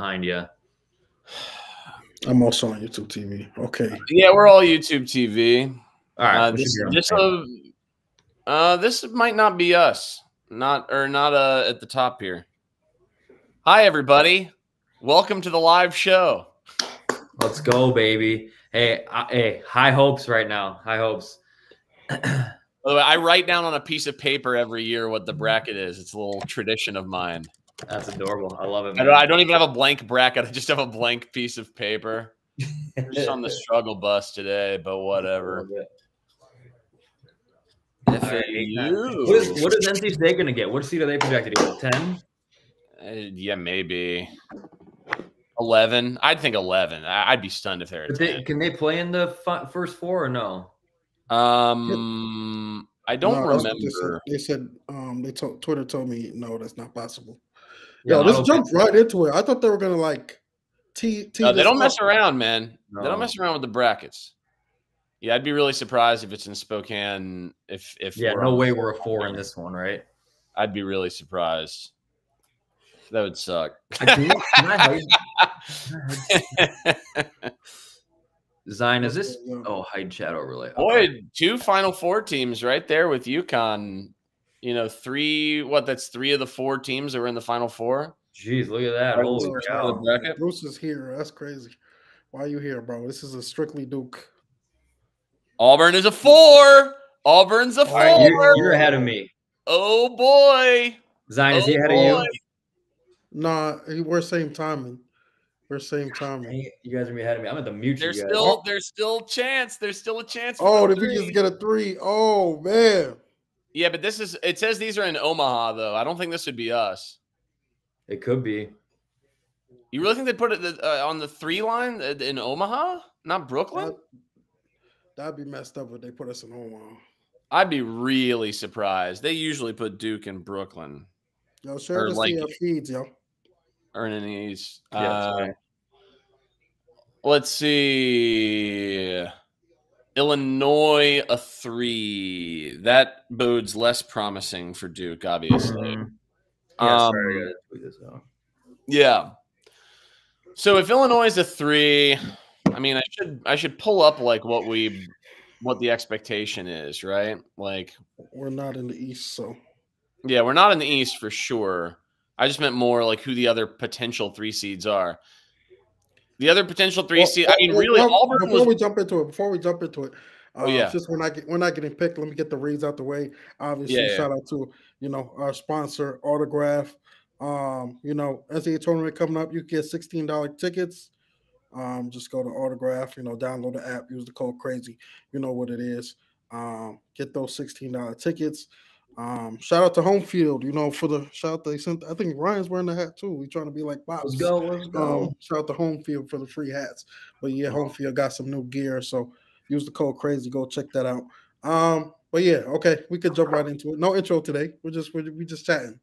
behind you. I'm also on YouTube TV. Okay. Yeah, we're all YouTube TV. All right, Uh, this be on the this, uh, uh, this might not be us. Not or not uh, at the top here. Hi everybody. Welcome to the live show. Let's go, baby. Hey, I, hey, high hopes right now. High hopes. By the way, I write down on a piece of paper every year what the bracket is. It's a little tradition of mine. That's adorable. I love it. I don't, I don't even have a blank bracket. I just have a blank piece of paper. We're just on the struggle bus today, but whatever. All right. What is, what is NC State going to get? What seed are they projected to get? 10? Uh, yeah, maybe eleven. I'd think eleven. I- I'd be stunned if they're. At they, 10. can they play in the fi- first four or no? Um, I don't No, that's what they said. remember. They said um they told Twitter told me no, that's not possible. Yeah, Yo, I this don't jumped right into it. I thought they were gonna like tee, tee No, they don't up. mess around, man. They don't mess around with the brackets. Yeah, I'd be really surprised if it's in Spokane. If if Yeah, no way we're a four in this one, right? I'd be really surprised. That would suck. I can, can I hide- can I hide- Zion, is this? Oh, hide chat overlay. Boy, two Final Four teams right there with UConn. You know, three. What? That's three of the four teams that were in the Final Four. Jeez, look at that. Holy cow. Bruce is here. That's crazy. Why are you here, bro? This is a strictly Duke. Auburn is a four. Auburn's a All four. right, you're, you're ahead of me. oh boy. Zion, is he Oh, ahead boy. of you? Nah, he- we're same timing. We're same timing. You guys are gonna be ahead of me. I'm at the mute you There's guys. still there's still chance. There's still a chance. for Oh, the did we just get a three? Oh man. Yeah, but this is. It says these are in Omaha though. I don't think this would be us. It could be. You really think they'd put it uh, on the three line uh, in Omaha, not Brooklyn? That, that'd be messed up if they put us in Omaha. I'd be really surprised. They usually put Duke in Brooklyn Yo, share Or the like- feeds, yo. or in the East. Yeah, Uh, sorry. let's see. Illinois a three. That bodes less promising for Duke, obviously. Mhm. Yeah, Um, sorry, I gotta tweet this out. Yeah. So if Illinois is a three, I mean, I should I should pull up like what we what the expectation is, right? Like, We're not in the East, so yeah, we're not in the East for sure. I just meant more like who the other potential three seeds are. The other potential three Well, seed. I mean, well, really, well, Auburn Before was. we jump into it, before we jump into it, uh, Oh, yeah. just we're not get, we're not getting picked. Let me get the reads out the way. Obviously, Yeah, yeah. shout out to you know our sponsor, Autograph. Um, you know, NCAA tournament coming up, you get sixteen dollar tickets. Um, just go to Autograph. You know, download the app, use the code Crazy. You know what it is. Um, get those sixteen dollar tickets. Um, shout out to Home Field. You know, for the shout out they sent. I think Ryan's wearing the hat too. We trying to be like Bob. Let's go. Let's go. Um, shout out to Home Field for the free hats. But yeah, Home Field got some new gear, so use the code crazy. Go check that out. Um, but yeah, okay, we could jump right into it. No intro today. We're just we're, we just chatting.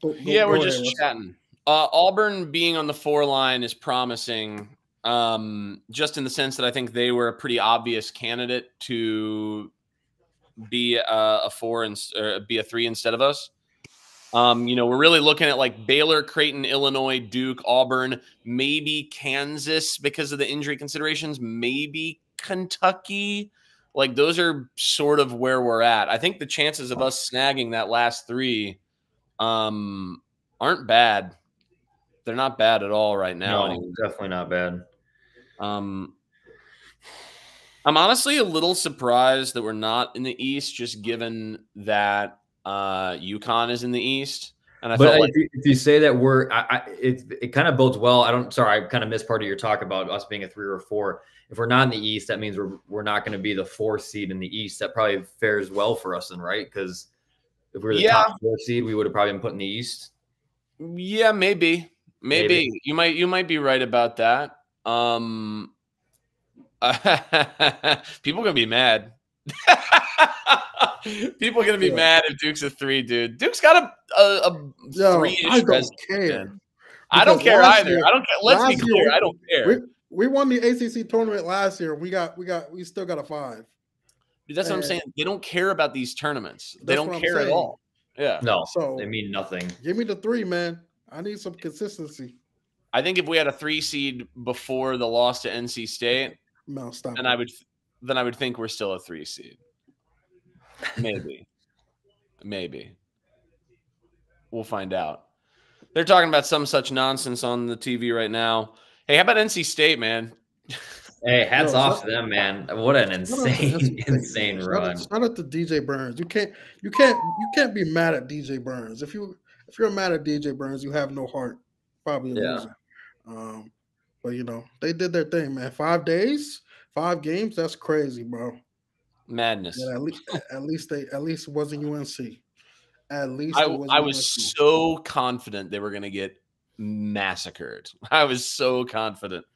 Go- go- Yeah, we're just chatting. Uh, Auburn being on the four line is promising, um, just in the sense that I think they were a pretty obvious candidate to be a, a four and be a three instead of us. Um, you know, we're really looking at like Baylor, Creighton, Illinois, Duke, Auburn, maybe Kansas because of the injury considerations, maybe Kentucky. Like those are sort of where we're at. I think the chances of us snagging that last three um aren't bad. They're not bad at all right now. no, anyway. definitely not bad. Um I'm honestly a little surprised that we're not in the East, just given that uh UConn is in the East. And I but felt like if, you, if you say that we're, I, I, it it kind of bodes well. I don't. Sorry, I kind of missed part of your talk about us being a three or a four. If we're not in the East, that means we're we're not going to be the four seed in the East. That probably fares well for us, then, right? Because if we were the Yeah. top four seed, we would have probably been put in the East. Yeah, maybe. maybe. Maybe. You might you might be right about that. Um people are gonna be mad. people are gonna be Yeah. mad if Duke's a three, dude. Duke's got a a, a Yo, three I don't resume. care. I don't care either. year- I don't care. Let's be last year we- I don't care. We we won the ACC tournament last year. We got we got we still got a five. Dude, That's what I'm saying. They don't care about these tournaments. They don't care at all. Yeah. No, So they mean nothing. give me the three, man. I need some consistency. I think if we had a three seed before the loss to NC State, No, stop. then it. I would then I would think we're still a three seed. Maybe. Maybe. We'll find out. They're talking about some such nonsense on the TV right now. Hey, how about NC State, man? Hey, hats Yo, off to them, man. What an Shout out to insane, insane. Shout run. Out, shout out to DJ Burns. You can't, you can't, you can't be mad at DJ Burns. If you, if you're mad at DJ Burns, you have no heart. Probably a Yeah. loser. Um, but you know they did their thing, man. Five days, five games. That's crazy, bro. Madness. Yeah, at least, at least they, at least it wasn't UNC. At least I, it wasn't I was UNC. so confident they were going to get massacred. I was so confident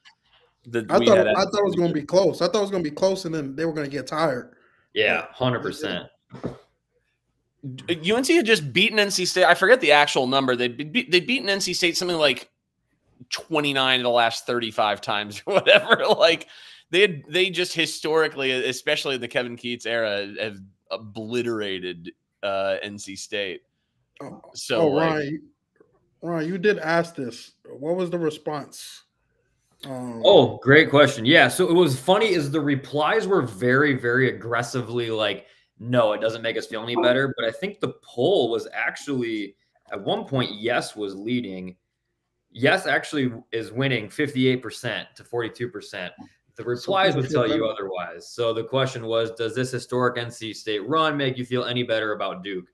that I thought, had I thought it was going to be close. I thought it was going to be close, and then they were going to get tired. Yeah, hundred percent. UNC uh, had just beaten NC State. I forget the actual number. They be, they beaten NC State something like 29 of the last 35 times or whatever. Like they had, they just historically, especially in the Kevin Keatts era, have obliterated uh, NC State. Oh, So oh like, Ryan, you, Ryan, you did ask this. What was the response? Um, Oh, great question. Yeah. So it was funny is the replies were very, very aggressively like, no, it doesn't make us feel any better. But I think the poll was actually at one point, yes was leading. Yes actually is winning 58% to 42%. The replies would tell you otherwise. So the question was, does this historic NC State run make you feel any better about Duke?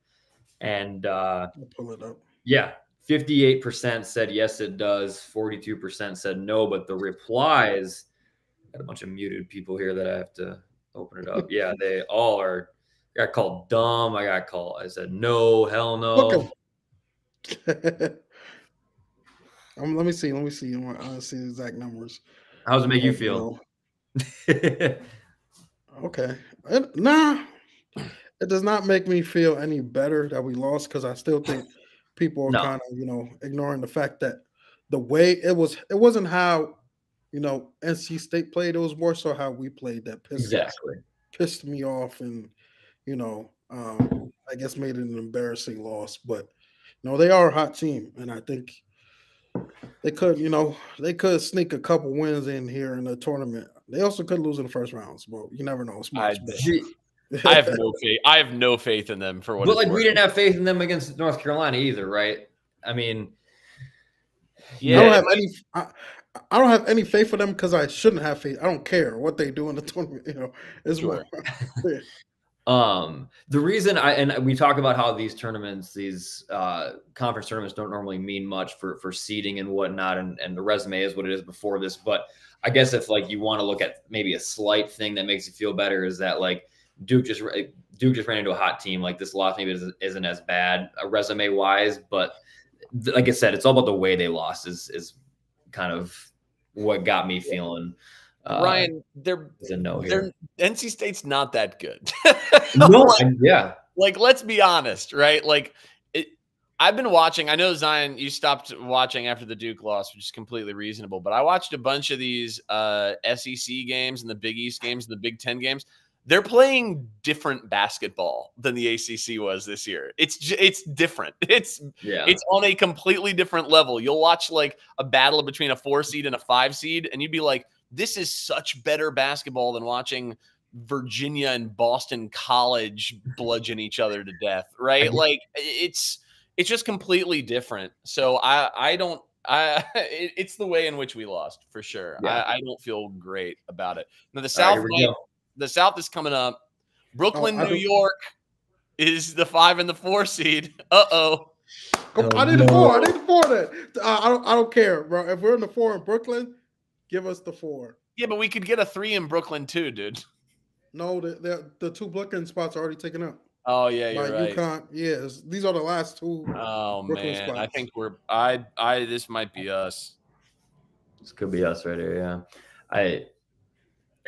And uh pull it up. yeah, 58% said yes, it does. 42% said no, but the replies got a bunch of muted people here that I have to open it up. Yeah, they all are. I got called dumb. I got called. I said no, hell no. um, let me see. Let me see. I want to see the exact numbers. How does it make you feel? Okay. It- nah, it does not make me feel any better that we lost because I still think people are No. kind of, you know, ignoring the fact that the way it was, it wasn't how, you know, NC State played. It was more so how we played that pissed exactly. pissed me off and, you know, um, I guess made it an embarrassing loss. But no, they are a hot team, and I think they could, you know, they could sneak a couple wins in here in the tournament. They also could lose in the first rounds, but you never know. It's I, I have no faith. I have no faith in them for what. But it's like we didn't have faith in them against North Carolina either, right? I mean, I Yeah, don't have any. I, I don't have any faith for them because I shouldn't have faith. I don't care what they do in the tournament. You know, it's Sure. Um, the reason I and we talk about how these tournaments, these uh, conference tournaments, don't normally mean much for for seeding and whatnot, and and the resume is what it is before this. But I guess if like you want to look at maybe a slight thing that makes you feel better is that like Duke just Duke just ran into a hot team. Like this loss maybe isn't, isn't as bad uh, resume wise, but th- like I said, it's all about the way they lost. Is is kind of what got me feeling. Uh, Ryan, they're a no here. they're NC State's not that good. No, like, yeah. like, let's be honest, right? Like, it. I've been watching. I know Zion, you stopped watching after the Duke loss, which is completely reasonable. But I watched a bunch of these uh, SEC games and the Big East games and the Big Ten games. They're playing different basketball than the ACC was this year. It's it's different. It's Yeah. it's on a completely different level. You'll watch like a battle between a four seed and a five seed, and you'd be like, this is such better basketball than watching Virginia and Boston College bludgeon each other to death, right? Like it's it's just completely different. So I I don't I it- it's the way in which we lost for sure. Yeah. I, I don't feel great about it. Now the South here we might- go. the South is coming up. Brooklyn, I New don't- York is the five and the four seed. Uh oh. Oh, I need the four. I need the four. Then uh, I don't. I don't care, bro. If we're in the four in Brooklyn, give us the four. Yeah, but we could get a three in Brooklyn too, dude. No, the the, the two Brooklyn spots are already taken up. Oh yeah, you're Like right. UConn, yes, these are the last two. Oh Brooklyn man, I think we're I I this might be us. This could be us right here. Yeah. I,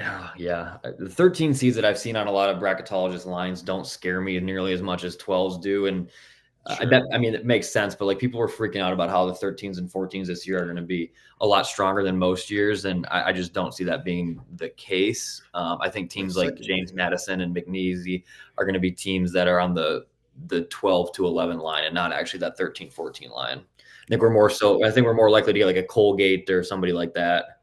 ah, yeah. The 13 seeds that I've seen on a lot of bracketologist lines don't scare me nearly as much as 12s do. And uh, Sure. that, I mean, it makes sense, but like people were freaking out about how the 13s and 14s this year are going to be a lot stronger than most years. And I, I just don't see that being the case. Um, I think teams like James Madison and McNeese are going to be teams that are on the, the 12 to 11 line and not actually that 13 14 line. I think we're more so. I think we're more likely to get like a Colgate or somebody like that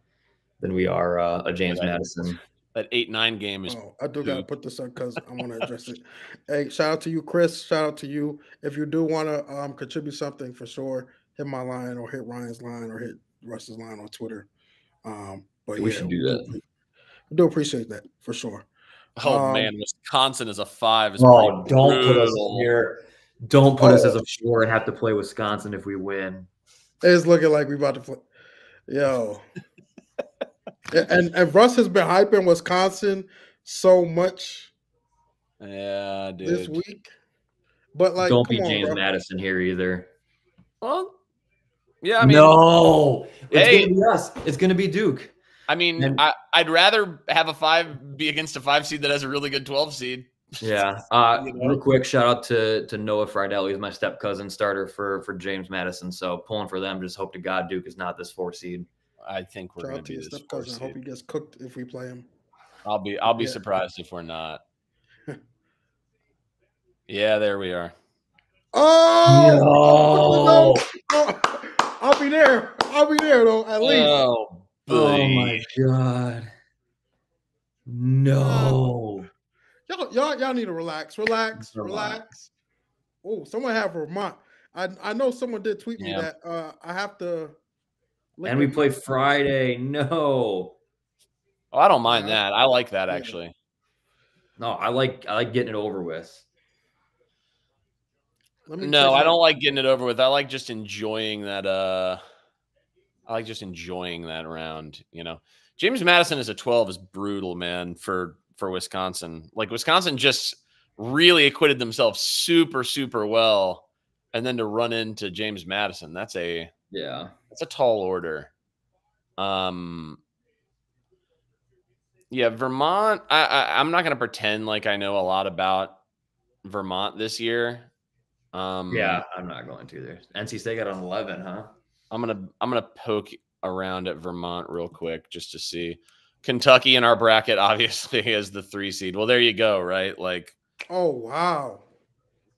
than we are uh, a James Yeah. Madison. That eight nine game is Oh, I do gotta put this up because I want to address it. Hey, shout out to you, Chris. Shout out to you. If you do want to um, contribute something for sure, hit my line or hit Ryan's line or hit Russ's line on Twitter. Um, but We yeah, should do we that. appre- We do appreciate that for sure. Oh Um, man, Wisconsin is a five. Is Oh, don't put us here. Don't put us Oh. as a four and have to play Wisconsin if we win. It's looking like we about to play. Yo. Yeah, and and Russ has been hyping Wisconsin so much Yeah, dude. this week. But like, don't be on, James bro. Madison here either. Well, yeah, I mean, no, it's Hey. gonna be us. It's gonna be Duke. I mean, And- I, I'd rather have a five be against a five seed that has a really good twelve seed. Yeah. Uh, You know? real quick, shout out to to Noah Freidel. He's my step cousin starter for for James Madison. So pulling for them. Just hope to God Duke is not this four seed. I think we're Shout going to to be your this step four cousin. I hope he gets cooked if we play him. I'll be I'll be Yeah. surprised if we're not. yeah, there we are. Oh, no. I'll be there. I'll be there though. At least. Oh, Oh my. God. No. y'all, y'all, y'all need to relax. Relax. Vermont. Relax. Oh, someone have Vermont. I I know someone did tweet me that. Uh, I have to. Look And we play Friday. No. Oh, I don't mind that. I like that actually. No, I like I like getting it over with. Let me No, I don't like getting it over with. I like just enjoying that. Uh, I like just enjoying that round. You know, James Madison as a twelve is brutal, man. For for Wisconsin, like Wisconsin just really acquitted themselves super super well, and then to run into James Madison, that's a Yeah. that's a tall order. Um. Yeah, Vermont. I, I I'm not gonna pretend like I know a lot about Vermont this year. Um, Yeah, I'm not going to there. NC State got on 11, huh? I'm gonna I'm gonna poke around at Vermont real quick just to see. Kentucky in our bracket obviously is the three seed. Well, there you go, right? Like, Oh wow.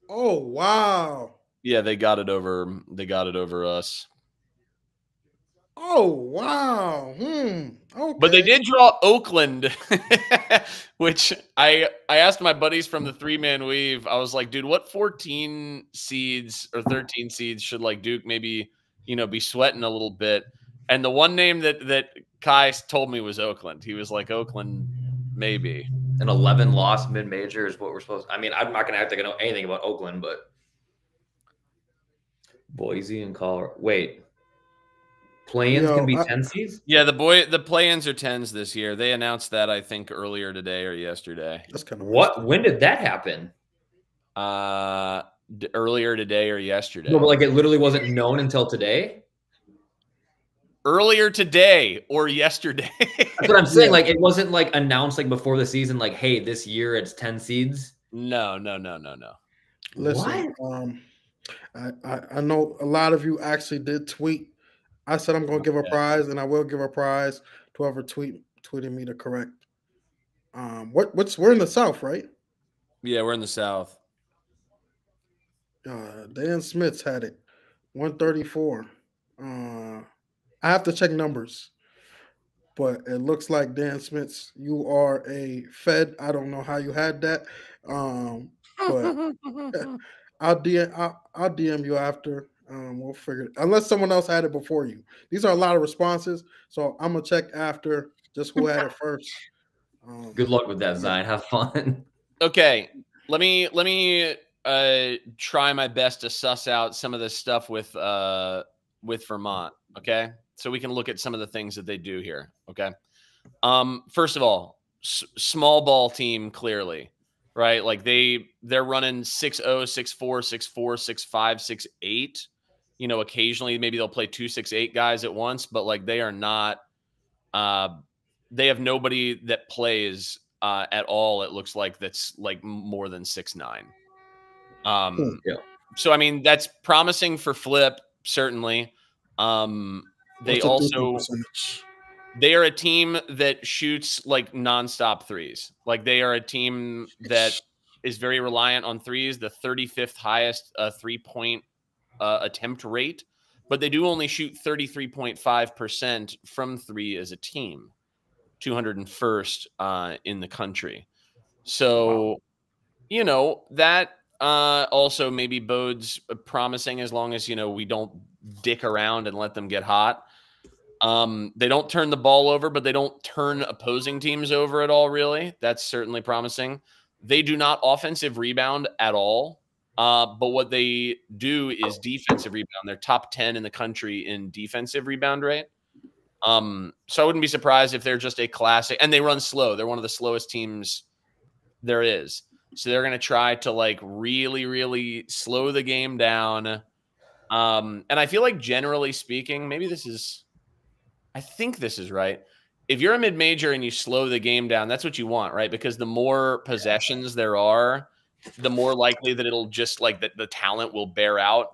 Oh wow. yeah, they got it over. They got it over us. Oh wow. Hmm. Okay. But they did draw Oakland, which I I asked my buddies from the three man weave. I was like, dude, what 14 seeds or 13 seeds should like Duke maybe you know be sweating a little bit? And the one name that that Kai told me was Oakland. He was like Oakland, maybe. An 11 loss mid major is what we're supposed I mean, I'm not going to act like I know anything about Oakland, but Boise and Colorado. Wait. Play-ins Yo, can be I- 10 seeds? Yeah, the boy the play-ins are tens this year. They announced that I think earlier today or yesterday. That's kind of What? When did that happen? Uh, d- earlier today or yesterday. No, but like it literally wasn't known until today. earlier today or yesterday. That's what I'm saying. Yeah. Like it wasn't like announced like before the season, like, hey, this year it's 10 seeds. no, no, no, no, no. Listen, um, I, I I know a lot of you actually did tweet. I said I'm going to give a prize, and I will give a prize to whoever tweet tweeted me to correct. Um, what what's we're in the South, right? Yeah, we're in the South. Uh, Dan Smith's had it, 134. Uh, I have to check numbers, but it looks like Dan Smith's. You are a Fed. I don't know how you had that. Um, but I'll DM I'll, I'll DM you after. Um, we'll figure it. Unless someone else had it before you. These are a lot of responses, so I'm gonna check after just who had it first. Um, Good luck with that, Zion. Have fun. okay, let me let me uh try my best to suss out some of this stuff with uh with Vermont. Okay, so we can look at some of the things that they do here. Okay, um, first of all, s- small ball team clearly. Right, like they they're running 6-0, 6-4, 6-4, 6-5, 6-8. You know, occasionally maybe they'll play two six eight guys at once, but like they are not uh they have nobody that plays uh, at all. It looks like that's like more than six nine. Um, Hmm. Yeah. So I mean, that's promising for Flip certainly. Um, they also they are a team that shoots like nonstop threes. Like they are a team that is very reliant on threes. The 35th highest uh, three point uh, attempt rate but they do only shoot 33.5% from three as a team, 201st uh, in the country. So, wow. you know, that uh, also maybe bodes promising as long as, you know, we don't dick around and let them get hot. Um, they don't turn the ball over, but they don't turn opposing teams over at all, really. That's certainly promising. They do not offensive rebound at all. Uh, but what they do is defensive rebound. They're top 10 in the country in defensive rebound rate. Um, so I wouldn't be surprised if they're just a classic and they run slow. They're one of the slowest teams there is. So they're going to try to like really, really slow the game down. Um, and I feel like generally speaking, maybe this is I think this is right. If you're a mid major and you slow the game down, that's what you want, right? Because the more possessions there are, the more likely that it'll just like that the talent will bear out.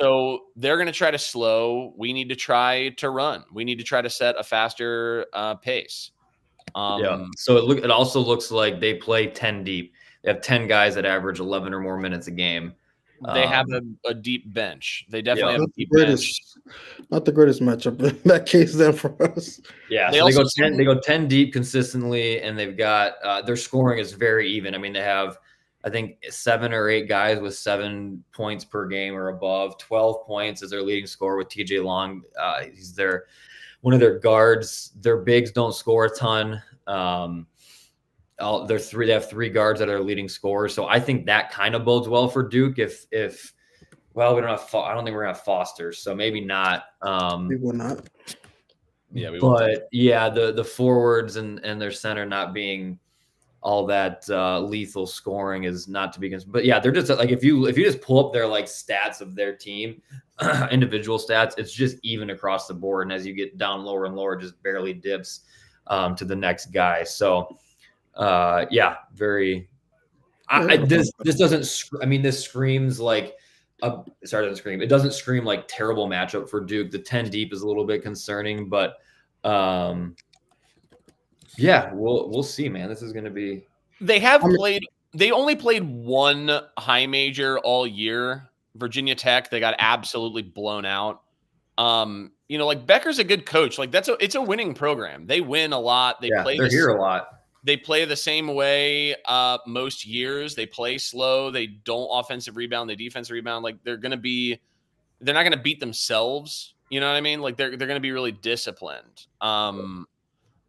So they're going to try to slow. We need to try to run. We need to try to set a faster uh, pace. Um, yeah. So it look. It also looks like they play ten deep. They have ten guys that average eleven or more minutes a game. They um, have a, a, deep bench. They definitely yeah, have a deep greatest, bench. Not the greatest matchup in that case then for us. Yeah, they, so they go ten. They go ten deep consistently, and they've got uh, their scoring is very even. I mean, they have I think seven or eight guys with seven points per game or above. Twelve points as their leading score with TJ Long. Uh, he's their one of their guards. Their bigs don't score a ton. Um, all, they're three. They have three guards that are leading scorers. So I think that kind of bodes well for Duke. If if well, we don't have. I don't think we're gonna have Foster, so maybe not. Um, we will not. Yeah, we but yeah, the the forwards and and their center not being all that uh, lethal scoring is not to be considered. But yeah, they're just like if you if you just pull up their like stats of their team, individual stats, it's just even across the board. And as you get down lower and lower, just barely dips um, to the next guy. So uh, yeah, very. I, I, this this doesn't. I mean, this screams like. A, sorry, doesn't scream. It doesn't scream like terrible matchup for Duke. The ten deep is a little bit concerning, but um, yeah, we'll we'll see, man. This is going to be. They have played. They only played one high major all year. Virginia Tech. They got absolutely blown out. Um, you know, like Becker's a good coach. Like that's a it's a winning program. They win a lot. They yeah, play. They're here a lot. They play the same way uh, most years. They play slow. They don't offensive rebound. They defensive rebound. Like they're going to be, they're not going to beat themselves. You know what I mean? Like they're they're going to be really disciplined. Um,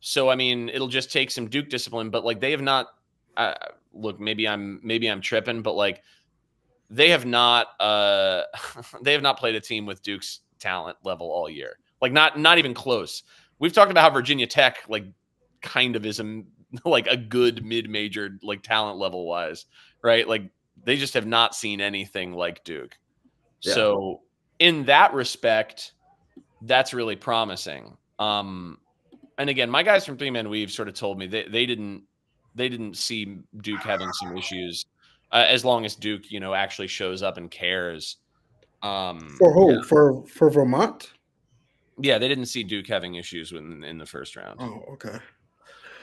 so I mean, it'll just take some Duke discipline. But like they have not. Uh, look, maybe I'm maybe I'm tripping, but like they have not uh they have not played a team with Duke's talent level all year. Like not not even close. We've talked about how Virginia Tech like kind of is a like a good mid-major like talent level wise, right? Like they just have not seen anything like Duke. Yeah. So in that respect, that's really promising. Um, and again, my guys from Three Man Weave sort of told me they, they didn't they didn't see Duke having some issues uh, as long as Duke, you know, actually shows up and cares. Um, for who? Yeah. For for Vermont? Yeah, they didn't see Duke having issues in, in the first round. Oh, okay.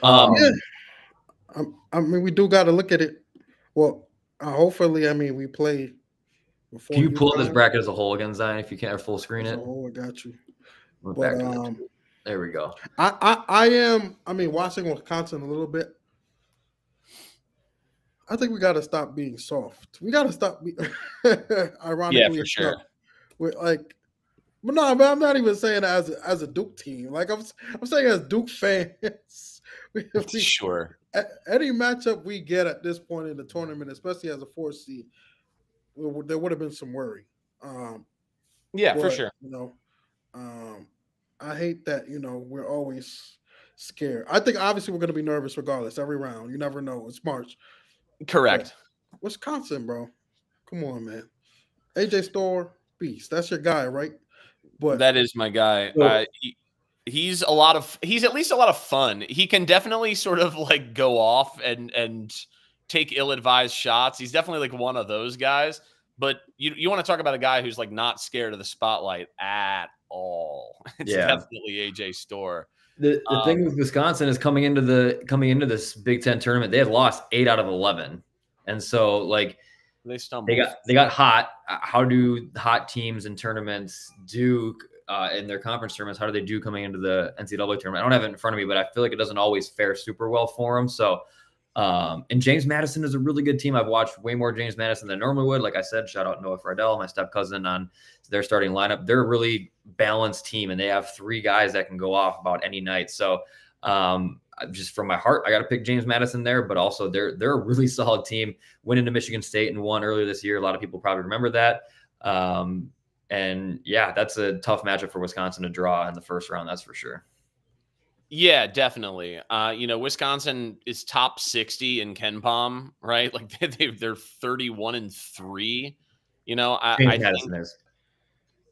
Um, yeah. I, I mean, we do got to look at it. Well, uh, hopefully, I mean, we play. Can you pull up this bracket as a whole again, Zion? If you can't full screen it. Oh, I got you. But, um, there we go. I, I I am. I mean, watching Wisconsin a little bit. I think we got to stop being soft. We got to stop. Be, ironically, yeah, for sure. With like, but no, but I'm not even saying as a, as a Duke team. Like I'm, I'm saying as Duke fans. we, sure. Any matchup we get at this point in the tournament, especially as a four seed, there would have been some worry. Um, yeah, but, for sure. You know, um, I hate that. You know, we're always scared. I think obviously we're going to be nervous regardless every round. You never know. It's March. Correct. But Wisconsin, bro. Come on, man. AJ Storr, beast. That's your guy, right? But that is my guy. So, uh, he, he's a lot of he's at least a lot of fun. He can definitely sort of like go off and and take ill-advised shots. He's definitely like one of those guys. But you you want to talk about a guy who's like not scared of the spotlight at all. It's yeah. definitely AJ Storr. The, the um, thing with Wisconsin is coming into the coming into this Big Ten tournament, they had lost eight out of eleven, and so like they stumbled. They got they got hot. Uh, how do hot teams in tournaments do uh, in their conference tournaments? How do they do coming into the NCAA tournament? I don't have it in front of me, but I feel like it doesn't always fare super well for them. So, um, and James Madison is a really good team. I've watched way more James Madison than I normally would. Like I said, shout out Noah Freidel, my step cousin, on their starting lineup. They're a really balanced team, and they have three guys that can go off about any night. So. Um, just from my heart, I got to pick James Madison there, but also they're they're a really solid team. Went into Michigan State and won earlier this year. A lot of people probably remember that. Um, and yeah, that's a tough matchup for Wisconsin to draw in the first round. That's for sure. Yeah, definitely. Uh, you know, Wisconsin is top 60 in KenPom, right? Like they, they're 31 and three. You know, I, I think, is.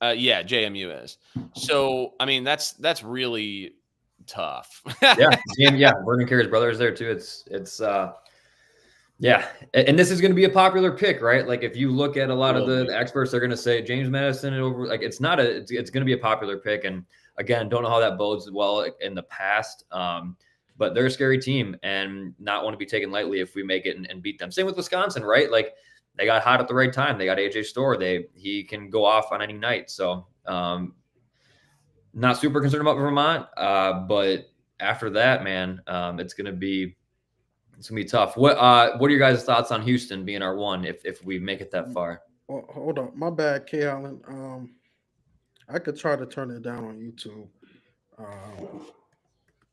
Uh, yeah, JMU is. So, I mean, that's that's really tough. yeah, yeah. Vernon Carey's brother is there too. It's it's uh yeah, and this is going to be a popular pick, right? Like if you look at a lot of the experts, they're going to say James Madison over. Like it's not a, it's, it's going to be a popular pick. And again, don't know how that bodes well in the past. Um, but they're a scary team and not want to be taken lightly if we make it and, and, beat them. Same with Wisconsin, right? Like they got hot at the right time. They got AJ Storr. They he can go off on any night. So um, not super concerned about Vermont, uh, but after that, man, um, it's going to be it's gonna be tough. What uh, what are your guys' thoughts on Houston being our one if if we make it that far? Well, hold on, my bad, K. Allen. Um, I could try to turn it down on YouTube. Um,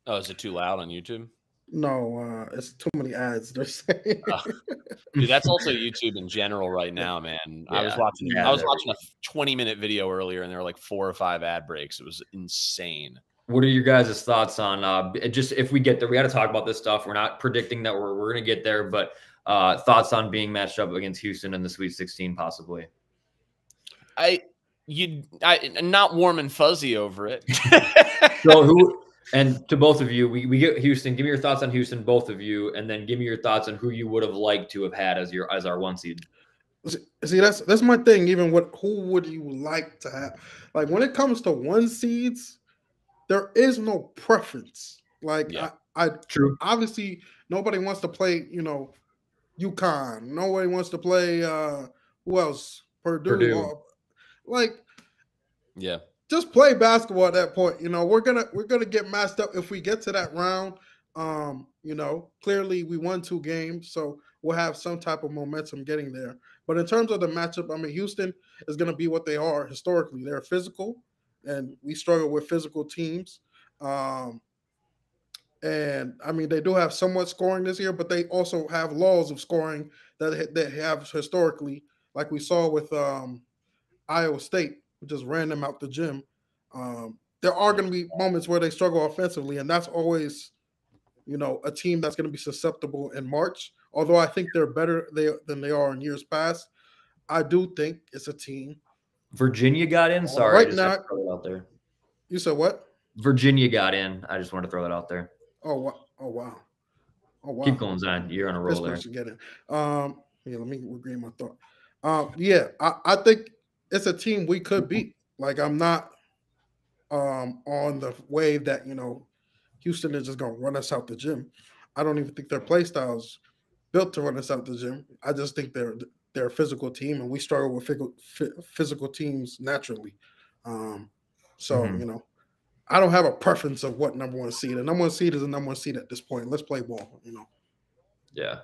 oh, is it too loud on YouTube? No, uh, it's too many ads. They're saying. uh, dude, that's also YouTube in general right now, man. Yeah, I was watching. Yeah, I was watching a 20 minute video earlier, and there were like four or five ad breaks. It was insane. What are your guys' thoughts on uh, just if we get there? We got to talk about this stuff. We're not predicting that we're we're gonna get there, but uh, thoughts on being matched up against Houston in the Sweet 16, possibly. I you I not warm and fuzzy over it. so who and to both of you, we, we get Houston. Give me your thoughts on Houston, both of you, and then give me your thoughts on who you would have liked to have had as your as our one seed. See, that's that's my thing. Even what who would you like to have? Like when it comes to one seeds, there is no preference. Like yeah. I, I true. Obviously, nobody wants to play. You know, UConn. Nobody wants to play. uh Who else? Purdue. Purdue. Like, yeah just play basketball at that point. You know, we're gonna we're gonna get matched up if we get to that round. Um, you know, clearly we won two games, so we'll have some type of momentum getting there. But in terms of the matchup, I mean, Houston is going to be what they are historically. They're physical, and we struggle with physical teams. Um, and I mean, they do have somewhat scoring this year, but they also have laws of scoring that they have historically, like we saw with um, Iowa State just ran them out the gym. Um, there are going to be moments where they struggle offensively, and that's always, you know, a team that's going to be susceptible in March. Although I think they're better they, than they are in years past, I do think it's a team. Virginia got in. Sorry, right now, out there. You said what? Virginia got in. I just wanted to throw that out there. Oh, oh wow. Oh wow. Keep going, Zion. You're on a roll this there. Get in. Um, yeah, let me regain my thought. Um, yeah, I, I think it's a team we could beat. Like I'm not um on the wave that you know Houston is just gonna run us out the gym. I don't even think their play styles built to run us out the gym. I just think they're they're a physical team, and we struggle with physical teams naturally. Um, so mm-hmm. you know, I don't have a preference of what number one seed. A number one seed is a number one seed at this point. Let's play ball. You know. Yeah,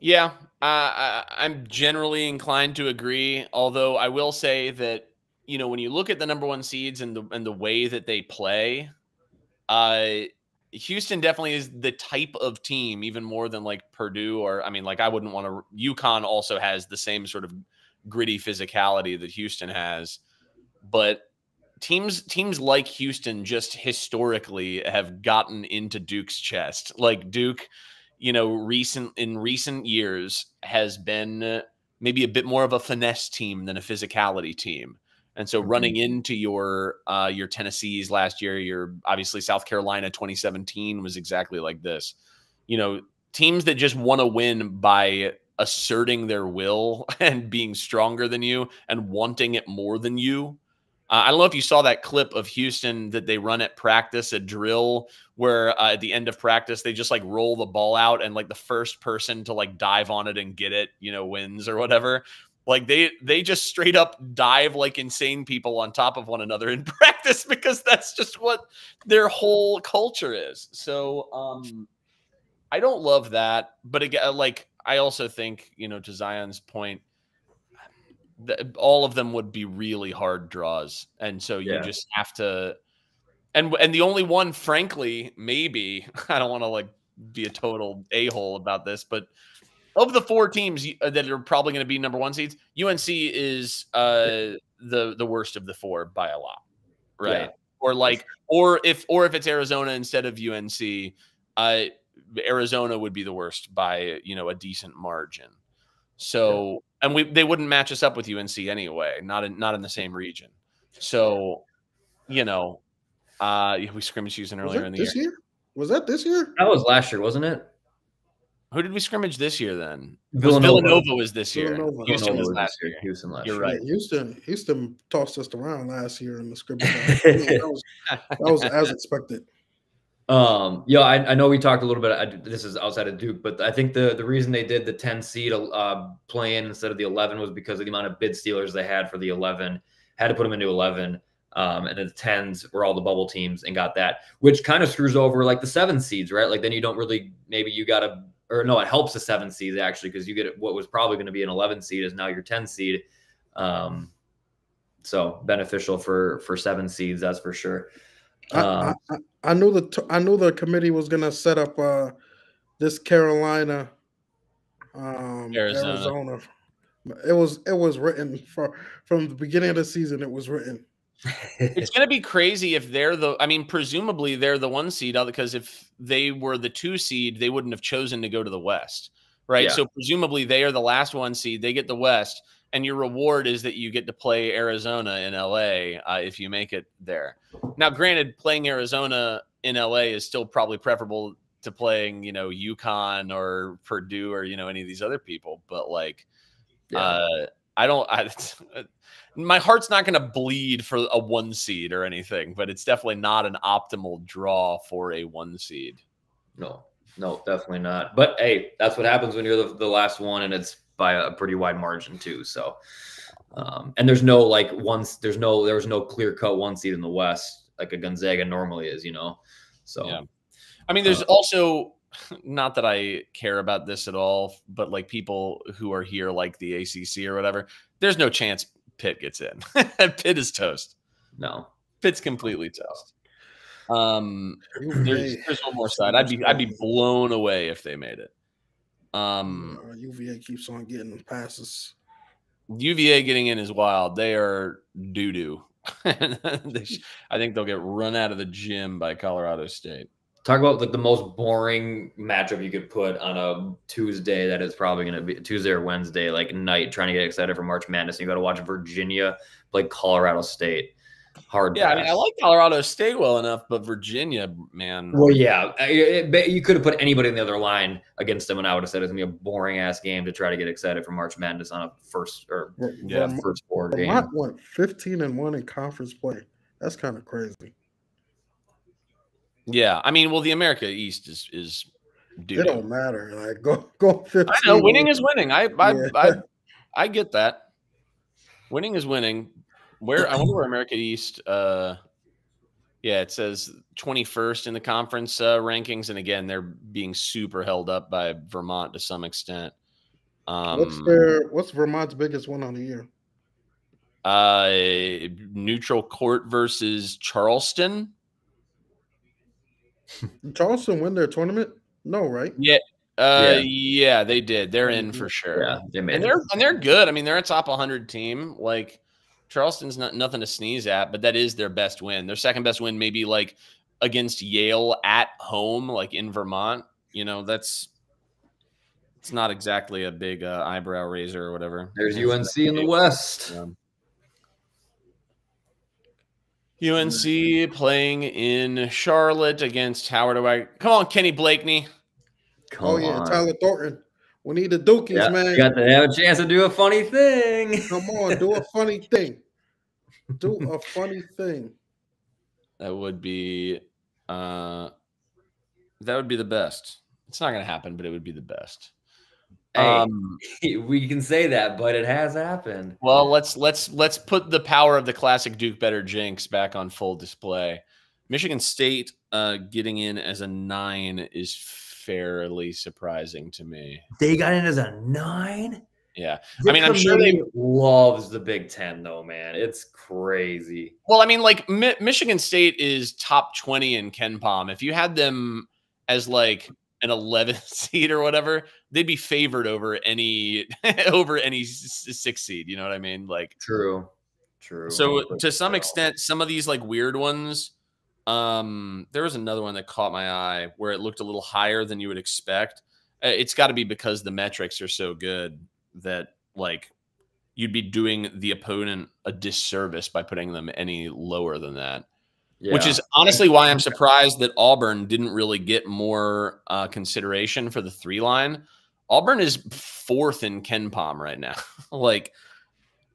yeah, uh, I, am generally inclined to agree. Although I will say that you know when you look at the number one seeds and the and the way that they play, uh, Houston definitely is the type of team, even more than like Purdue or I mean, like I wouldn't want to. UConn also has the same sort of gritty physicality that Houston has, but teams teams like Houston just historically have gotten into Duke's chest. Like Duke you know, recent in recent years has been maybe a bit more of a finesse team than a physicality team. And so running mm-hmm. into your uh, your Tennessees last year, your obviously South Carolina 2017 was exactly like this. You know, teams that just want to win by asserting their will and being stronger than you and wanting it more than you. Uh, I don't know if you saw that clip of Houston that they run at practice, a drill where uh, at the end of practice they just like roll the ball out and like the first person to like dive on it and get it, you know, wins or whatever. Like they they just straight up dive like insane people on top of one another in practice because that's just what their whole culture is. So um I don't love that, but again like I also think, you know, to Zion's point, the, all of them would be really hard draws, and so you Yeah. just have to. And and the only one, frankly, maybe I don't want to like be a total a hole about this, but of the four teams uh, that are probably going to be number one seeds, UNC is uh, the the worst of the four by a lot, right? Yeah. Or like, or if or if it's Arizona instead of UNC, uh, Arizona would be the worst by you know a decent margin. So and we they wouldn't match us up with UNC anyway, not in not in the same region. So, you know, uh we scrimmaged Houston Was earlier in the this year. year? Was that this year? That was last year, wasn't it? Who did we scrimmage this year then? Was Villanova. Villanova was this year. Villanova. Houston Villanova was was last year. Houston last You're year. right. Yeah, Houston, Houston tossed us around last year in the scrimmage. that, was, that was as expected. Um, yeah, I, I know we talked a little bit. I, this is outside of Duke, but I think the the reason they did the 10 seed uh, play in instead of the 11 was because of the amount of bid stealers they had for the 11. Had to put them into 11. Um, and the 10s were all the bubble teams and got that, which kind of screws over like the seven seeds, right? Like then you don't really, maybe you got to, or no, it helps the seven seeds actually because you get what was probably going to be an 11 seed is now your 10 seed. Um, so beneficial for for seven seeds, that's for sure. I, Um, I, I- I knew the t- I knew the committee was gonna set up uh, this Carolina, um, Arizona. Arizona. It was it was written for from the beginning of the season. It was written. it's going to be crazy if they're the I mean presumably they're the one seed because if they were the two seed they wouldn't have chosen to go to the west. Right? Yeah. So presumably they are the last one seed, they get the west and your reward is that you get to play Arizona in LA uh, if you make it there. Now granted playing Arizona in LA is still probably preferable to playing, you know, UConn or Purdue or you know any of these other people, but like Yeah. uh, I don't. I, my heart's not going to bleed for a one seed or anything, but it's definitely not an optimal draw for a one seed. No, no, definitely not. But hey, that's what happens when you're the, the last one, and it's by a pretty wide margin too. So, um, and there's no like once there's no there was no clear cut one seed in the West like a Gonzaga normally is, you know. So Yeah. I mean, there's Uh, also not that I care about this at all, but like people who are here, like the ACC or whatever, there's no chance Pitt gets in. Pitt is toast. no, Pitt's completely toast. Um, there's, there's one more side. I'd be I'd be blown away if they made it. Um, uh, UVA keeps on getting passes. UVA getting in is wild. They are doo doo. I think they'll get run out of the gym by Colorado State. talk about like the most boring matchup you could put on a Tuesday that is probably going to be Tuesday or Wednesday like night trying to get excited for March Madness. And you got to watch Virginia play Colorado State. Hard. Yeah, I mean. I like Colorado State well enough, but Virginia, man, Well, yeah, I- it- you could have put anybody in the other line against them, and I would have said it's gonna be a boring ass game to try to get excited for March Madness on a first or Ver- Yeah, Vermont, first four game. Vermont went 15 and one in conference play. That's kind of crazy. yeah. I mean, well, the America East is is It don't matter. Like go go 15. I know winning is winning. I I, Yeah. I I get that. Winning is winning. Where I wonder where America East. Uh, yeah, it says 21st in the conference uh, rankings, and again, they're being super held up by Vermont to some extent. Um, What's their what's Vermont's biggest win on the year? uh, neutral court versus Charleston? Did Charleston win their tournament? No, right? Yeah, uh, Yeah. yeah. they did. They're in for sure. Yeah, they made and it. they're and they're good. I mean, they're a top 100 team. Like Charleston's not nothing to sneeze at, but that is their best win. Their second best win, maybe like against Yale at home, like in Vermont. You know, that's it's not exactly a big uh, eyebrow raiser or whatever. There's It's UNC in the West. yeah. UNC playing in Charlotte against Howard. Do I come on, Kenny Blakeney? Come oh yeah, on. Tyler Thornton. We need the Dukies, Yeah, man. you got to have a chance to do a funny thing. Come on, do a funny thing. do a funny thing. That would be uh that would be the best. It's not gonna happen, but it would be the best. Hey, Um we can say that, but it has happened. well let's let's let's put the power of the classic Duke better jinx back on full display. Michigan State uh getting in as a nine is fairly surprising to me. They got in as a nine. Yeah. The I mean, I'm sure they- loves the Big Ten, though, man. It's crazy. Well, I mean, like Mi- Michigan State is top 20 in KenPom. If you had them as like an 11th seed or whatever, they'd be favored over any over any s- s- six seed. You know what I mean? Like, True. True. so to some extent, some of these like weird ones. Um, there was another one that caught my eye where it looked a little higher than you would expect. Uh, It's got to be because the metrics are so good that like you'd be doing the opponent a disservice by putting them any lower than that which is honestly why I'm surprised that Auburn didn't really get more uh, consideration for the three line. Auburn is fourth in KenPom right now. like,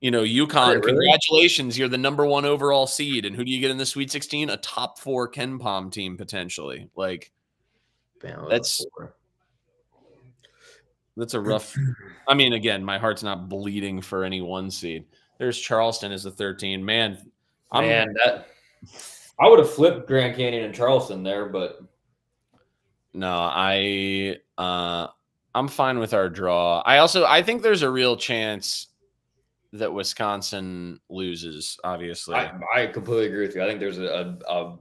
you know, UConn, really? congratulations, you're the number one overall seed. And who do you get in the Sweet 16? A top four KenPom team potentially. Like, that's- that's a rough. I mean, again, my heart's not bleeding for any one seed. There's Charleston as a 13. Man, I'm man. That I would have flipped Grand Canyon and Charleston there, but No, I uh I'm fine with our draw. I also I think there's a real chance that Wisconsin loses, obviously. I, I completely agree with you. I think there's a, a, a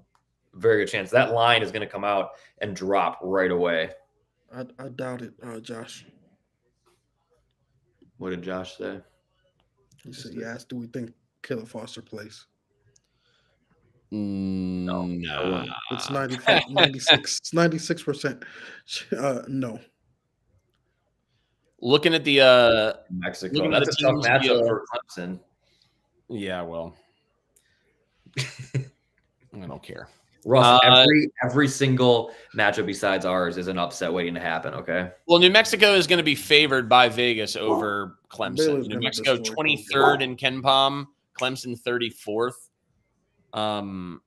very good chance that line is going to come out and drop right away. I, I doubt it, uh, Josh. What did Josh say? He said, "You asked, do we think Caleb Foster plays? no, no. It's 95, 96, 96 percent. Uh, no, Looking at the uh Mexico. Looking at That's a the tough matchup we, for Clemson. yeah, well. I don't care. Russ, Uh, every every single matchup besides ours is an upset waiting to happen. Okay. Well, New Mexico is going to be favored by Vegas over Clemson. New Mexico 23rd in KenPom, Clemson 34th. Um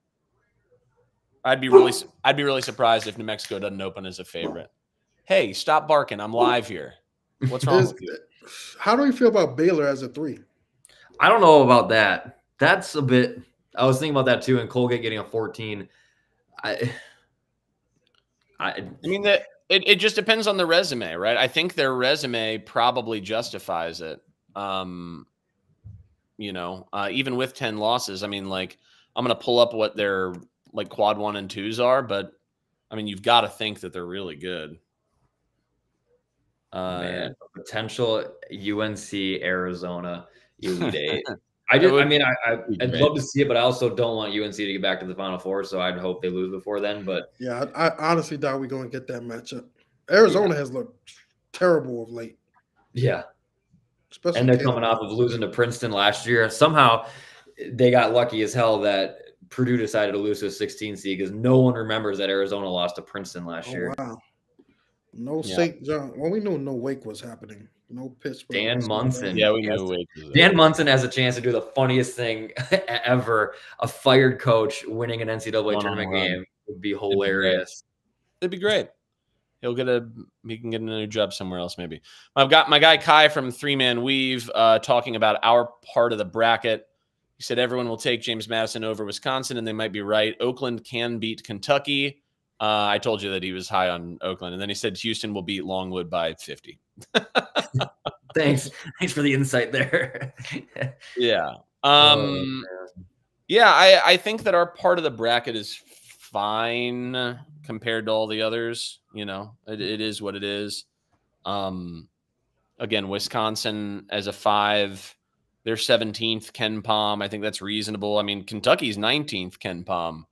I'd be really I'd be really surprised if New Mexico doesn't open as a favorite. Hey, stop barking. I'm live here. What's wrong Is- with you? how do you feel about Baylor as a three? I don't know about that. That's a bit. I was thinking about that too. And Colgate getting a 14. I. I I mean that it, it just depends on the resume, right? I think their resume probably justifies it. Um, you know, uh, even with 10 losses, I mean, like, I'm gonna pull up what their like quad one and twos are, but I mean, you've got to think that they're really good. Uh, potential UNC Arizona Elite Eight. I That just, I mean, I, I be I'd great. love to see it, but I also don't want UNC to get back to the Final Four. So I'd hope they lose before then. But Yeah, I, I honestly doubt we're going to get that matchup. Arizona has looked terrible of late, yeah, especially and they're Caleb coming off of losing to Princeton last year. Somehow they got lucky as hell that Purdue decided to lose to a 16 seed because no one remembers that Arizona lost to Princeton last Oh, year. wow. No Yeah. St. John. Well, we knew no Wake was happening. No Pittsburgh. Dan Monson. yeah, we Yes. knew it. Dan Monson has a chance to do the funniest thing ever. A fired coach winning an NCAA tournament One-on-one. game would be be great. hilarious. It'd be great. He'll get a he can get a new job somewhere else, maybe. I've got my guy Kai from Three Man Weave uh, talking about our part of the bracket. He said everyone will take James Madison over Wisconsin, and they might be right. Oakland can beat Kentucky. Uh, I told you that he was high on Oakland, and then he said Houston will beat Longwood by fifty. Thanks. Thanks for the insight there. Yeah. Oh, Um. Yeah, I, I think that our part of the bracket is fine compared to all the others. You know, it, it is what it is. Um, again, Wisconsin as a five, they're 17th, KenPom. I think that's reasonable. I mean, Kentucky's 19th, KenPom.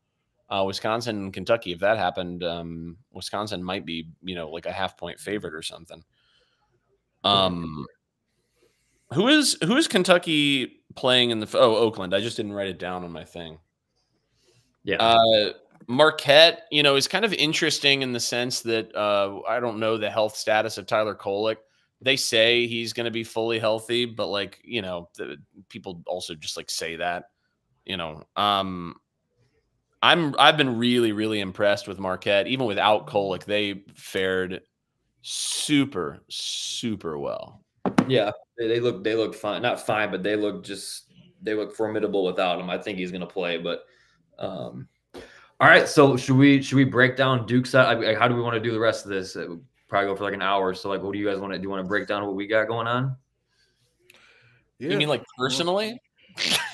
Uh, Wisconsin and Kentucky, if that happened, um, Wisconsin might be, you know, like a half point favorite or something. Um, who is who is Kentucky playing in the oh Oakland? I just didn't write it down on my thing. yeah. Uh, Marquette, you know, is kind of interesting in the sense that uh, I don't know the health status of Tyler Kolek. They say he's going to be fully healthy, but like you know, the, people also just like say that. you know, um, I'm I've been really really impressed with Marquette. Even without Kolek, they fared super super well. Yeah, they, they look they look fine, not fine, but they look just they look formidable without him. I think he's going to play, but um, all right. So should we should we break down Duke's side? How do we want to do the rest of this? It would probably go for like an hour. So like, what do you guys want to do? You want to break down what we got going on? Yeah. You mean like personally?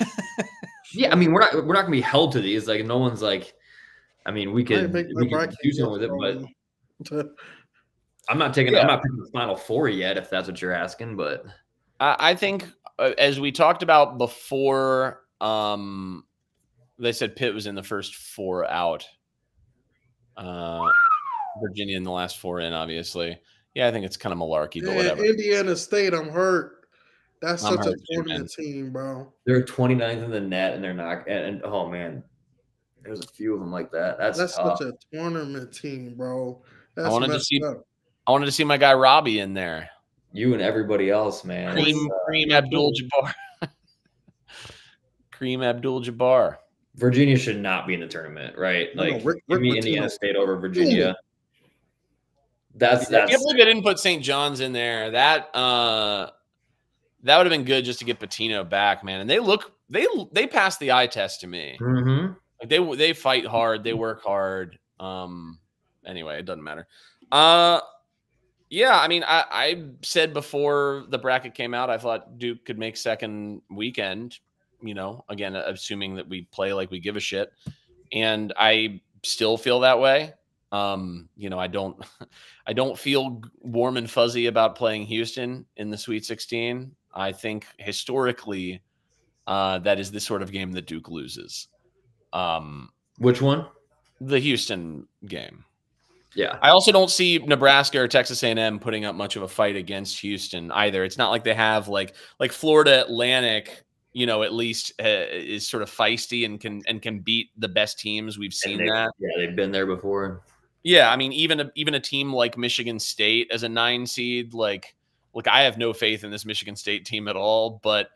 Yeah, I mean we're not we're not gonna be held to these. Like no one's like, I mean we I could we my could do something with it, but yet, I'm not taking Yeah. I'm not picking the final four yet. If that's what you're asking, but I, I think uh, as we talked about before, um, they said Pitt was in the first four out. Uh, Virginia in the last four in, obviously. Yeah, I think it's kind of malarkey, but whatever. Indiana State, I'm hurt. That's I'm such a tournament team, bro. they're 29th in the net and they're not. And, and oh man, there's a few of them like that. That's, That's such a tournament team, bro. That's wanted to see- up. I wanted to see my guy Robbie in there. you and everybody else, man. Cream, uh, Cream Abdul Jabbar. Cream Abdul Jabbar. Virginia should not be in the tournament, right? No, no, Like Rick- give me Rick Indiana Pitino. State over Virginia. That's I that's can't believe they didn't put St. John's in there. That uh that would have been good just to get Pitino back, man. And they look they they pass the eye test to me. Mhm. Like they they fight hard, they work hard. Um anyway, it doesn't matter. Uh yeah, I mean, I, I said before the bracket came out, I thought Duke could make second weekend. You know, again, assuming that we play like we give a shit, and I still feel that way. Um, you know, I don't, I don't feel warm and fuzzy about playing Houston in the Sweet 16. I think historically, uh, that is the sort of game that Duke loses. Um, Which one? the Houston game. Yeah. I also don't see Nebraska or Texas A&M putting up much of a fight against Houston either. It's not like they have like like Florida Atlantic, you know, at least uh, is sort of feisty and can and can beat the best teams. We've seen they- that. Yeah, they've been there before. Yeah, I mean, even a, even a team like Michigan State as a nine seed, like, look, I have no faith in this Michigan State team at all. But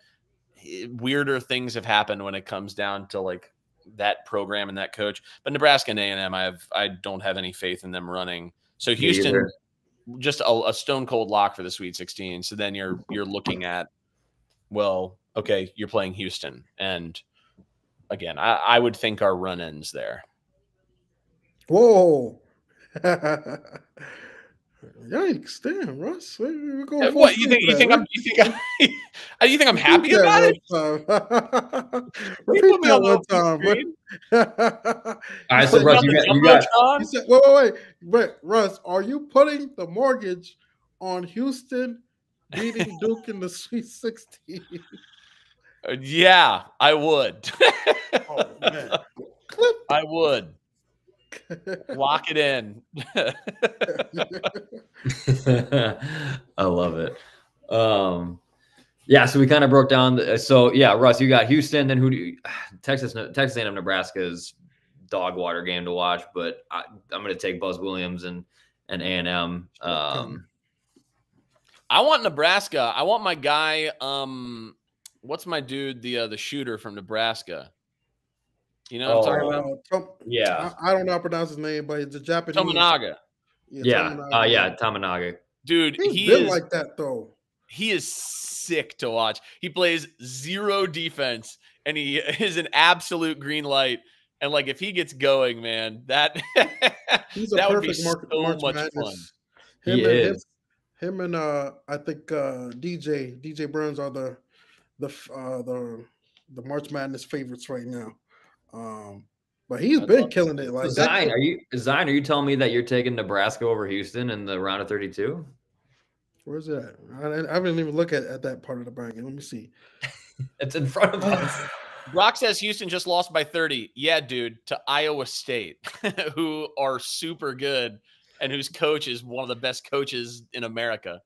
eh, weirder things have happened when it comes down to like that program and that coach. But Nebraska and A and M, I have I don't have any faith in them running. So Houston, either. just a, a stone cold lock for the Sweet 16. So then you're you're looking at, well, okay, you're playing Houston, and again, I, I would think our run ends there. Whoa. Yikes! Damn, Russ. we- we going Uh, full What you speed think? for You think I'm? You think I'm? uh, you think I'm happy Repeat about it? that one time. You Repeat that one time. screen? All All right, so Russ, you got, you got You said, wait, wait, wait, wait, Russ, are you putting the mortgage on Houston beating Duke in the Sweet 16? Uh, Yeah, I would. Oh, man. I would lock it in. I love it. Um, yeah, so we kind of broke down. The, so yeah, Russ, you got Houston. Then who do you, Texas? Texas A&M Nebraska is dog water game to watch, but I, I'm going to take Buzz Williams and and A&M. Um, I want Nebraska. I want my guy. Um, what's my dude? The uh, the shooter from Nebraska. You know what I'm talking about? Uh, Tom- yeah, I, I don't know how to pronounce his name, but it's a Japanese. Tominaga, yeah, Tominaga. uh, yeah. Tamanaga. dude. He's he been is like that though. he is sick to watch. He plays zero defense, and he is an absolute green light. And like if he gets going, man, that He's a that would be perfect mark, so March much Madness. fun. Him He and is. Him, him and uh, I think uh, DJ DJ Burns are the the uh, the the March Madness favorites right now. Um, but he's I'd been love to killing it. Like Zion, are you Zion? Are you telling me that you're taking Nebraska over Houston in the round of 32? Where's that? I, I haven't even looked at, at that part of the bracket. Let me see. It's in front of us. Brock says Houston just lost by 30. Yeah, dude, to Iowa State, who are super good and whose coach is one of the best coaches in America.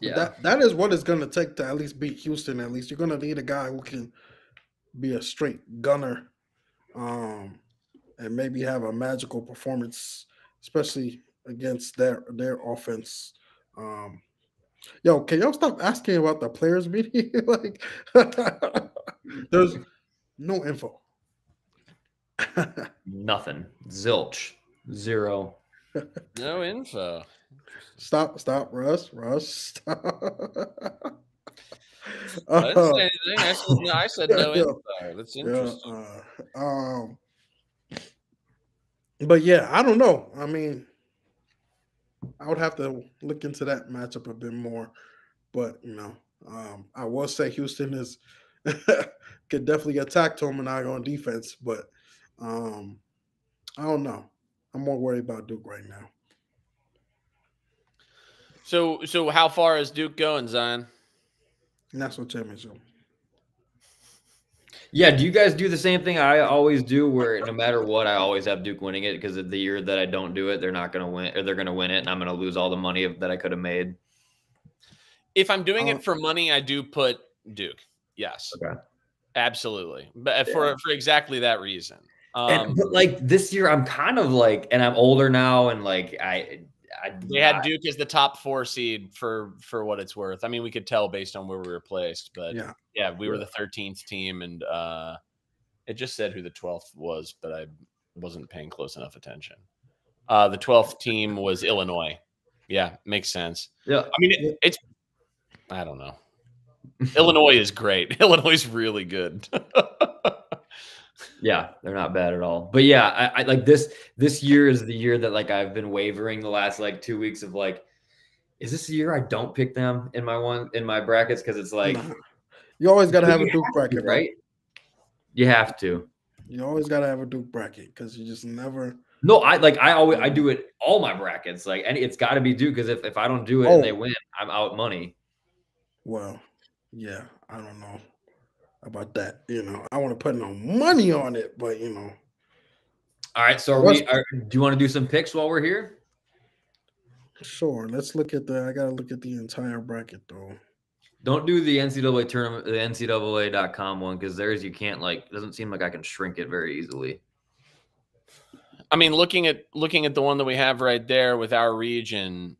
Yeah, That that is what it's gonna take to at least beat Houston. At least you're gonna need a guy who can be a straight gunner, um, and maybe have a magical performance, especially against their their offense. Um, yo, can y'all stop asking about the players meeting? like, there's No info. Nothing. Zilch. Zero. No info. Stop, stop, Russ, Russ, stop. I didn't Uh, say anything. I said, no, I said no Yeah. info. That's yeah, interesting. uh, um, but yeah, I don't know. I mean, I would have to look into that matchup a bit more. But you know, um, I will say Houston is could definitely attack Tominaga on defense, but um, I don't know. I'm more worried about Duke right now. So, so how far is Duke going, Zion? National championship. Yeah, do you guys do the same thing I always do where no matter what, I always have Duke winning it because the year that I don't do it, they're not going to win or they're going to win it and I'm going to lose all the money that I could have made. If I'm doing Uh, it for money, I do put Duke. Yes, Okay. absolutely. But for for exactly that reason. Um, and, but like this year, I'm kind of like, and I'm older now and like I, I they had I- Duke as the top four seed for for what it's worth. I mean, we could tell based on where we were placed, but Yeah. yeah, we were the 13th team, and uh, it just said who the 12th was, but I wasn't paying close enough attention. Uh, the 12th team was Illinois. Yeah, makes sense. yeah. I mean, it, it's I don't know. Illinois is great. Illinois is really good. Yeah, they're not bad at all. But yeah, I, I like this. This year is the year that like I've been wavering the last like two weeks of like, is this the year I don't pick them in my one in my brackets because it's like you always got to have a Duke bracket, right? right. You have to. You always got to have a Duke bracket because you just never. No, I like I always I do it all my brackets like and it's got to be due because if if I don't do it Oh. and they oh. win, I'm out money. Well, yeah, I don't know about that. You know, I want to put no money on it, but you know, All right, so are What's- we? Are, do you want to do some picks while we're here? sure. Let's look at the. I gotta look at the entire bracket though. Don't do the NCAA tournament, the NCAA.com one because there's you can't like. It doesn't seem like I can shrink it very easily. I mean, looking at looking at the one that we have right there with our region,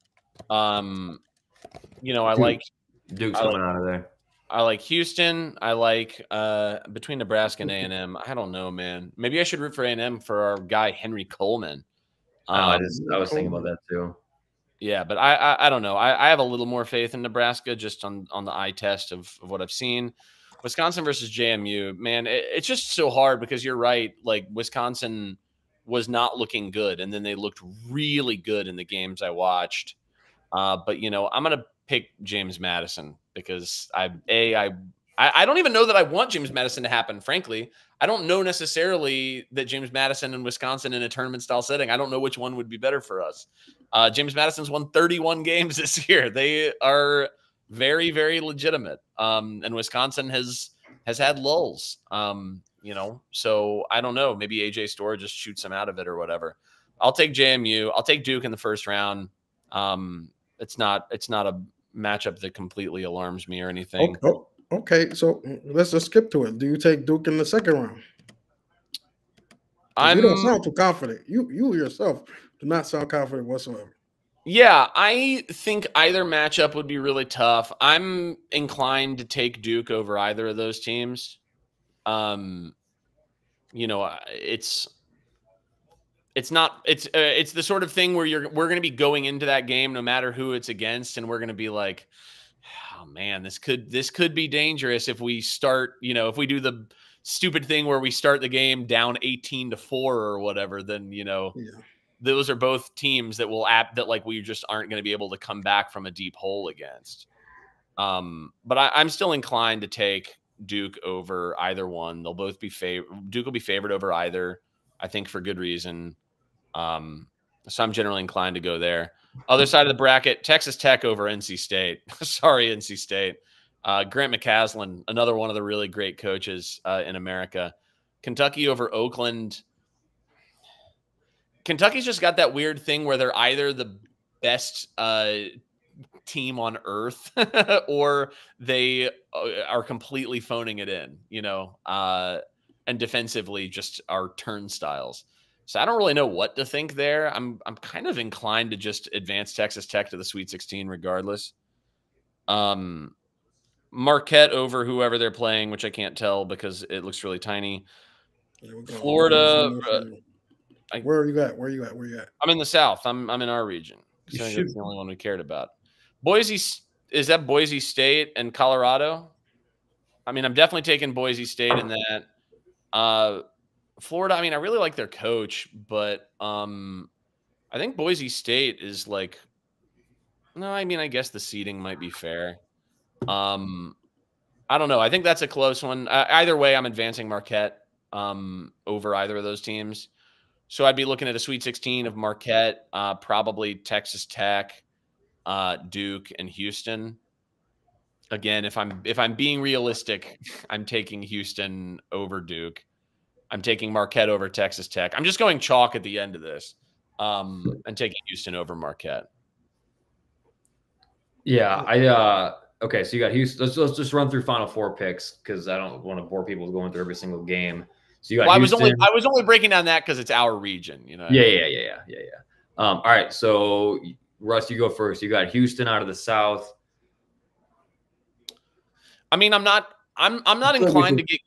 um, you know, I Duke. like Duke's I like- coming out of there. I like Houston. I like uh between Nebraska and A and M. I don't know, man. Maybe I should root for A and M for our guy Henry Coleman. Oh, I Um, just I was thinking about that too. Yeah, but I I, I don't know. I, I have a little more faith in Nebraska just on on the eye test of, of what I've seen. Wisconsin versus JMU, man, it, it's just so hard because you're right. Like Wisconsin was not looking good, and then they looked really good in the games I watched. Uh, but you know, I'm gonna pick James Madison because I a I I don't even know that I want James Madison to happen. Frankly, I don't know necessarily that James Madison and Wisconsin in a tournament style setting. I don't know which one would be better for us. Uh, James Madison's won 31 games this year. They are very, very legitimate. Um, and Wisconsin has has had lulls. Um, you know, so I don't know. Maybe AJ Storr just shoots him out of it or whatever. I'll take JMU. I'll take Duke in the first round. Um, it's not it's not a matchup that completely alarms me or anything. Okay, oh, okay, so mm, let's just skip to it. Do you take Duke in the second round? I'm You don't sound too confident. You you yourself do not sound confident whatsoever. Yeah, I think either matchup would be really tough. I'm inclined to take Duke over either of those teams. Um, you know, it's it's not it's uh, it's the sort of thing where you're we're going to be going into that game no matter who it's against, and we're going to be like, oh man, this could this could be dangerous if we start. You know, if we do the stupid thing where we start the game down 18 to 4 or whatever then you know Yeah. those are both teams that will app that like we just aren't going to be able to come back from a deep hole against. Um, but I, I'm still inclined to take Duke over either one. They'll both be fav- Duke will be favored over either. I think for good reason. Um, so I'm generally inclined to go there. Other side of the bracket, Texas Tech over NC State. Sorry, NC State. Uh, Grant McCasland, another one of the really great coaches uh, in America. Kentucky over Oakland. Kentucky's just got that weird thing where they're either the best uh, team on earth or they uh, are completely phoning it in, you know, uh, and defensively just are turnstiles. So I don't really know what to think there. I'm I'm kind of inclined to just advance Texas Tech to the Sweet 16 regardless. Um Marquette over whoever they're playing, which I can't tell because it looks really tiny. Go. Florida, uh, I- Where are you at? Where are you at? Where are you at? I'm in the South. I'm I'm in our region. 'cause You I think should- that's the only one we cared about. Boise is that Boise State and Colorado? I mean, I'm definitely taking Boise State in that. Uh, Florida. I mean, I really like their coach, but um, I think Boise State is like. No, I mean, I guess the seating might be fair. Um, I don't know. I think that's a close one. Uh, either way, I'm advancing Marquette um, over either of those teams. So I'd be looking at a Sweet 16 of Marquette, uh, probably Texas Tech, uh, Duke, and Houston. Again, if I'm if I'm being realistic, I'm taking Houston over Duke. I'm taking Marquette over Texas Tech. I'm just going chalk at the end of this, um, and taking Houston over Marquette. Yeah, I uh okay, so you got Houston. Let's let's just run through final four picks because I don't want to bore people going through every single game. So you got Well, I was only I was only breaking down that because it's our region, you know. yeah, yeah, yeah, yeah, yeah, yeah. Um, all right, so Russ, you go first. You got Houston out of the South. I mean, I'm not I'm I'm not inclined to get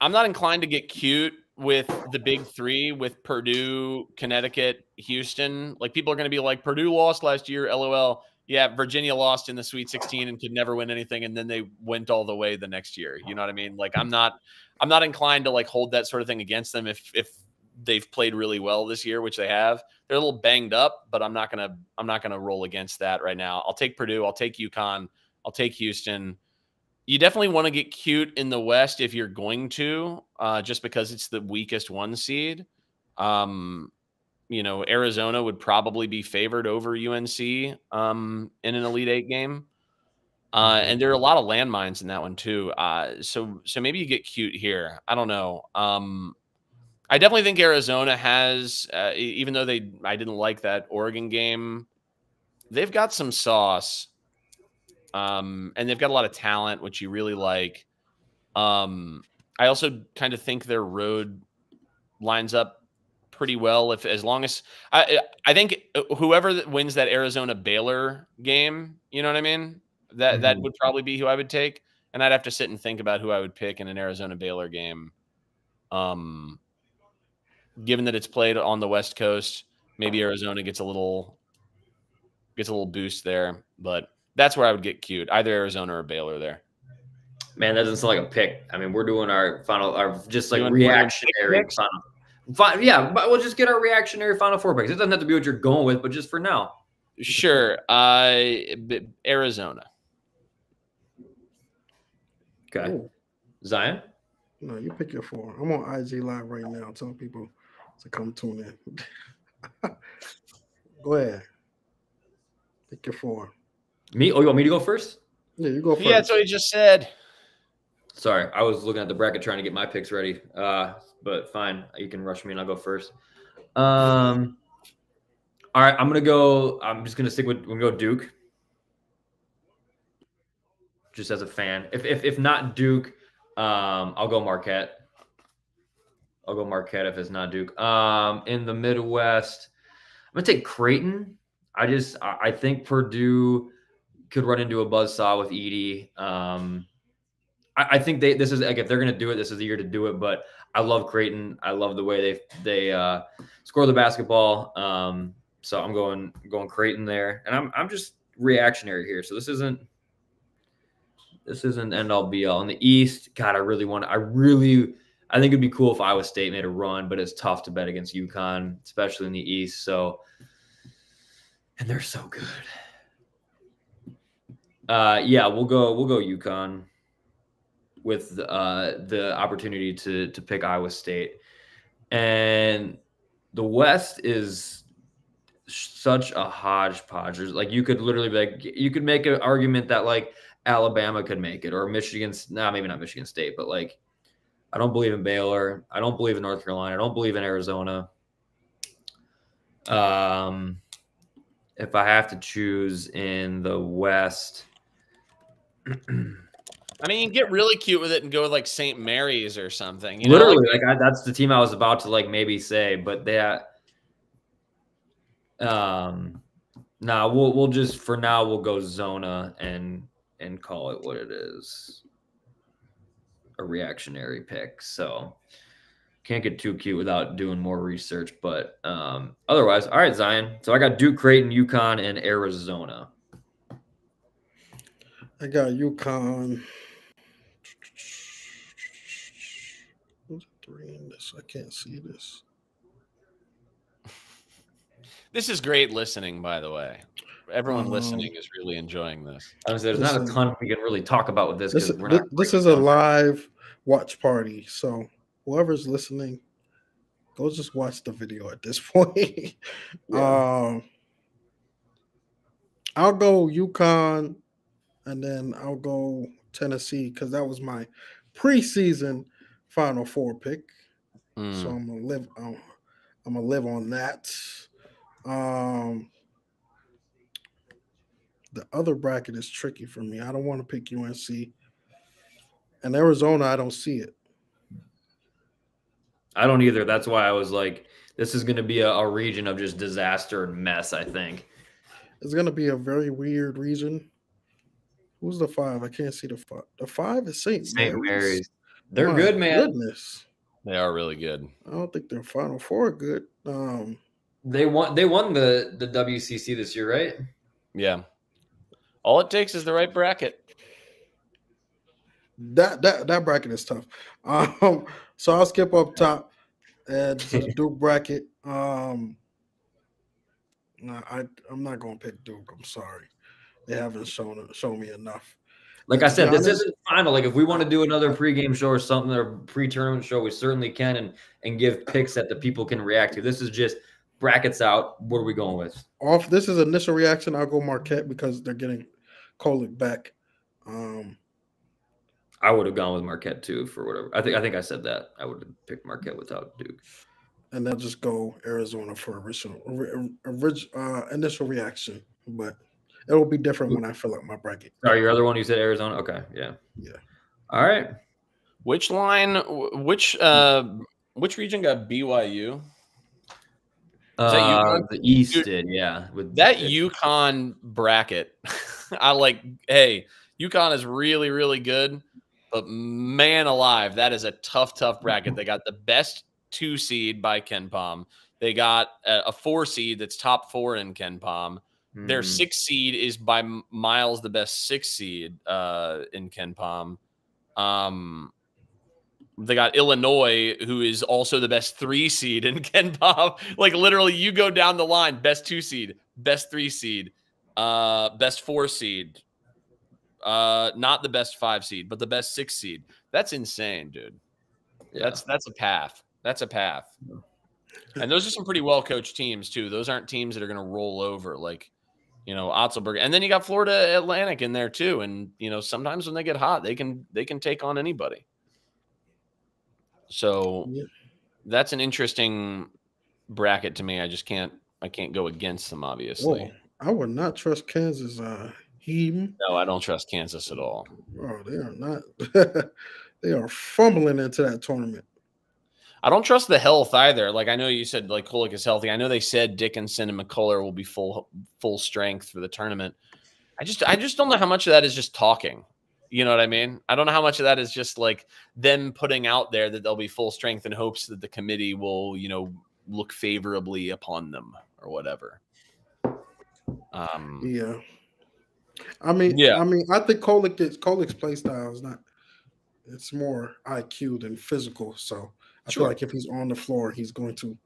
I'm not inclined to get cute with the big three with Purdue, Connecticut, Houston. Like people are going to be like Purdue lost last year, lol. Yeah, Virginia lost in the Sweet 16 and could never win anything and then they went all the way the next year. You know what I mean? Like I'm not I'm not inclined to like hold that sort of thing against them if if they've played really well this year, which they have. They're a little banged up, but I'm not to I'm not to roll against that right now. I'll take Purdue, I'll take UConn, I'll take Houston you definitely want to get cute in the West if you're going to, uh, just because it's the weakest one seed. Um, you know, Arizona would probably be favored over UNC um, in an Elite Eight game, uh, and there are a lot of landmines in that one too. Uh, so, so maybe you get cute here. I don't know. Um, I definitely think Arizona has, uh, even though they, I didn't like that Oregon game, they've got some sauce um, and they've got a lot of talent, which you really like. Um, I also kind of think their road lines up pretty well. If as long as I, I think uh, whoever wins that Arizona Baylor game, you know what I mean. That that Mhm. would probably be who I would take, and I'd have to sit and think about who I would pick in an Arizona Baylor game. Um, given that it's played on the West Coast, maybe Arizona gets a little gets a little boost there, but that's where I would get cute. Either Arizona or Baylor there. Man, that doesn't sound like a pick. I mean, we're doing our final, our just like we're doing pick reactionary picks? final. Fi- yeah, but we'll just get our reactionary final four picks. It doesn't have to be what you're going with, but just for now. Sure. Uh, B- Arizona. Okay, Ooh, Zion. no, you pick your four. I'm on IG Live right now telling people to come tune in. go ahead. Pick your four. Me? Oh, you want me to go first? Yeah, you go first. Yeah, that's what he just said. Sorry, I was looking at the bracket trying to get my picks ready. Uh, but fine, you can rush me and I'll go first. Um, all right, I'm gonna go. I'm just gonna stick with. We're gonna go Duke. Just as a fan, if if if not Duke, um, I'll go Marquette. I'll go Marquette if it's not Duke. Um, in the Midwest, I'm gonna take Creighton. I just I, I think Purdue could run into a buzzsaw with Edey. Um, I, I think they this is like if they're gonna do it, this is the year to do it. But I love Creighton. I love the way they they uh, score the basketball. Um, so I'm going going Creighton there, and I'm I'm just reactionary here. So this isn't this isn't end all be all. In the East, God, I really want. I really. I think it'd be cool if Iowa State made a run, but it's tough to bet against UConn, especially in the East. So, and they're so good. Uh, yeah, we'll go. We'll go UConn with uh, the opportunity to to pick Iowa State, and the West is such a hodgepodge. Like you could literally be like you could make an argument that like Alabama could make it or Michigan. Nah, maybe not Michigan State, but like I don't believe in Baylor. I don't believe in North Carolina. I don't believe in Arizona. Um, if I have to choose in the West. I mean, get really cute with it and go with like St. Mary's or something. You know, Literally, like, like, I, that's the team I was about to like maybe say, but that. Um, nah, we'll we'll just for now we'll go Zona and and call it what it is a reactionary pick. So can't get too cute without doing more research. But um, otherwise, all right, Zion. So I got Duke, Creighton, UConn, and Arizona. I got UConn. Who's three in this? I can't see this. This is great listening, by the way. Everyone Um, listening is really enjoying this. I was there's not a ton we can really talk about with this This, because we're not. this is a live watch party. So whoever's listening, go just watch the video at this point. Um, I'll go UConn and then I'll go Tennessee because that was my preseason Final Four pick. Mm. So I'm gonna live. Um, I'm gonna live on that. Um, the other bracket is tricky for me. I don't want to pick UNC. And Arizona, I don't see it. I don't either. That's why I was like, this is going to be a, a region of just disaster and mess. I think. It's gonna be a very weird region. Who's the five? I can't see the five. The five is Saint St. Mary's. Mary's. They're My good, man. Goodness. They are really good. I don't think their Final Four are good. Um, They won. They won the the WCC this year, right? Yeah. All it takes is the right bracket. that that that bracket is tough. Um, so I'll skip up top and to the Duke bracket. Um, nah, I I'm not gonna pick Duke. I'm sorry, they haven't shown shown me enough. Like I said, this isn't final. Like if we want to do another pregame show or something or pre-tournament show, we certainly can and and give picks that the people can react to. This is just brackets out. What are we going with? Off this is initial reaction. I'll go Marquette because they're getting Kolek back. Um, I would have gone with Marquette too for whatever. I think I think I said that. I would have picked Marquette without Duke. and then just go Arizona for original ori- orig- uh, initial reaction. But it will be different when I fill out my bracket. Sorry, your other one you said Arizona. Okay, yeah, Yeah. All right. Which line which uh which region got BYU? Uh, the East Dude, did, yeah. With That UConn bracket. I like hey, UConn is really, really good, but man alive, that is a tough, tough bracket. They got the best two seed by KenPom. They got a, a four seed that's top four in KenPom. Their Mhm. six seed is by miles the best six seed uh, in KenPom. Um, they got Illinois, who is also the best three seed in KenPom. Like literally, you go down the line: best two seed, best three seed, uh, best four seed. Uh, not the best five seed, but the best six seed. That's insane, dude. Yeah. That's that's a path. That's a path. And those are some pretty well coached teams too. Those aren't teams that are going to roll over like, you know, Otzelberger. And then you got Florida Atlantic in there too. And you know, sometimes when they get hot, they can they can take on anybody. So Yeah. that's an interesting bracket to me. I just can't I can't go against them. Obviously, Whoa, I would not trust Kansas. Uh, Heem. no, I don't trust Kansas at all. Oh, they are not. they are fumbling into that tournament. I don't trust the health either. Like I know you said like Kolek is healthy. I know they said Dickinson and McCullar will be full full strength for the tournament. I just I just don't know how much of that is just talking. You know what I mean? I don't know how much of that is just like them putting out there that they'll be full strength in hopes that the committee will, you know, look favorably upon them or whatever. Um Yeah. I mean, Yeah. I mean, I think Kolek is play style is not. It's more IQ than physical. So I Sure. feel like if he's on the floor, he's going to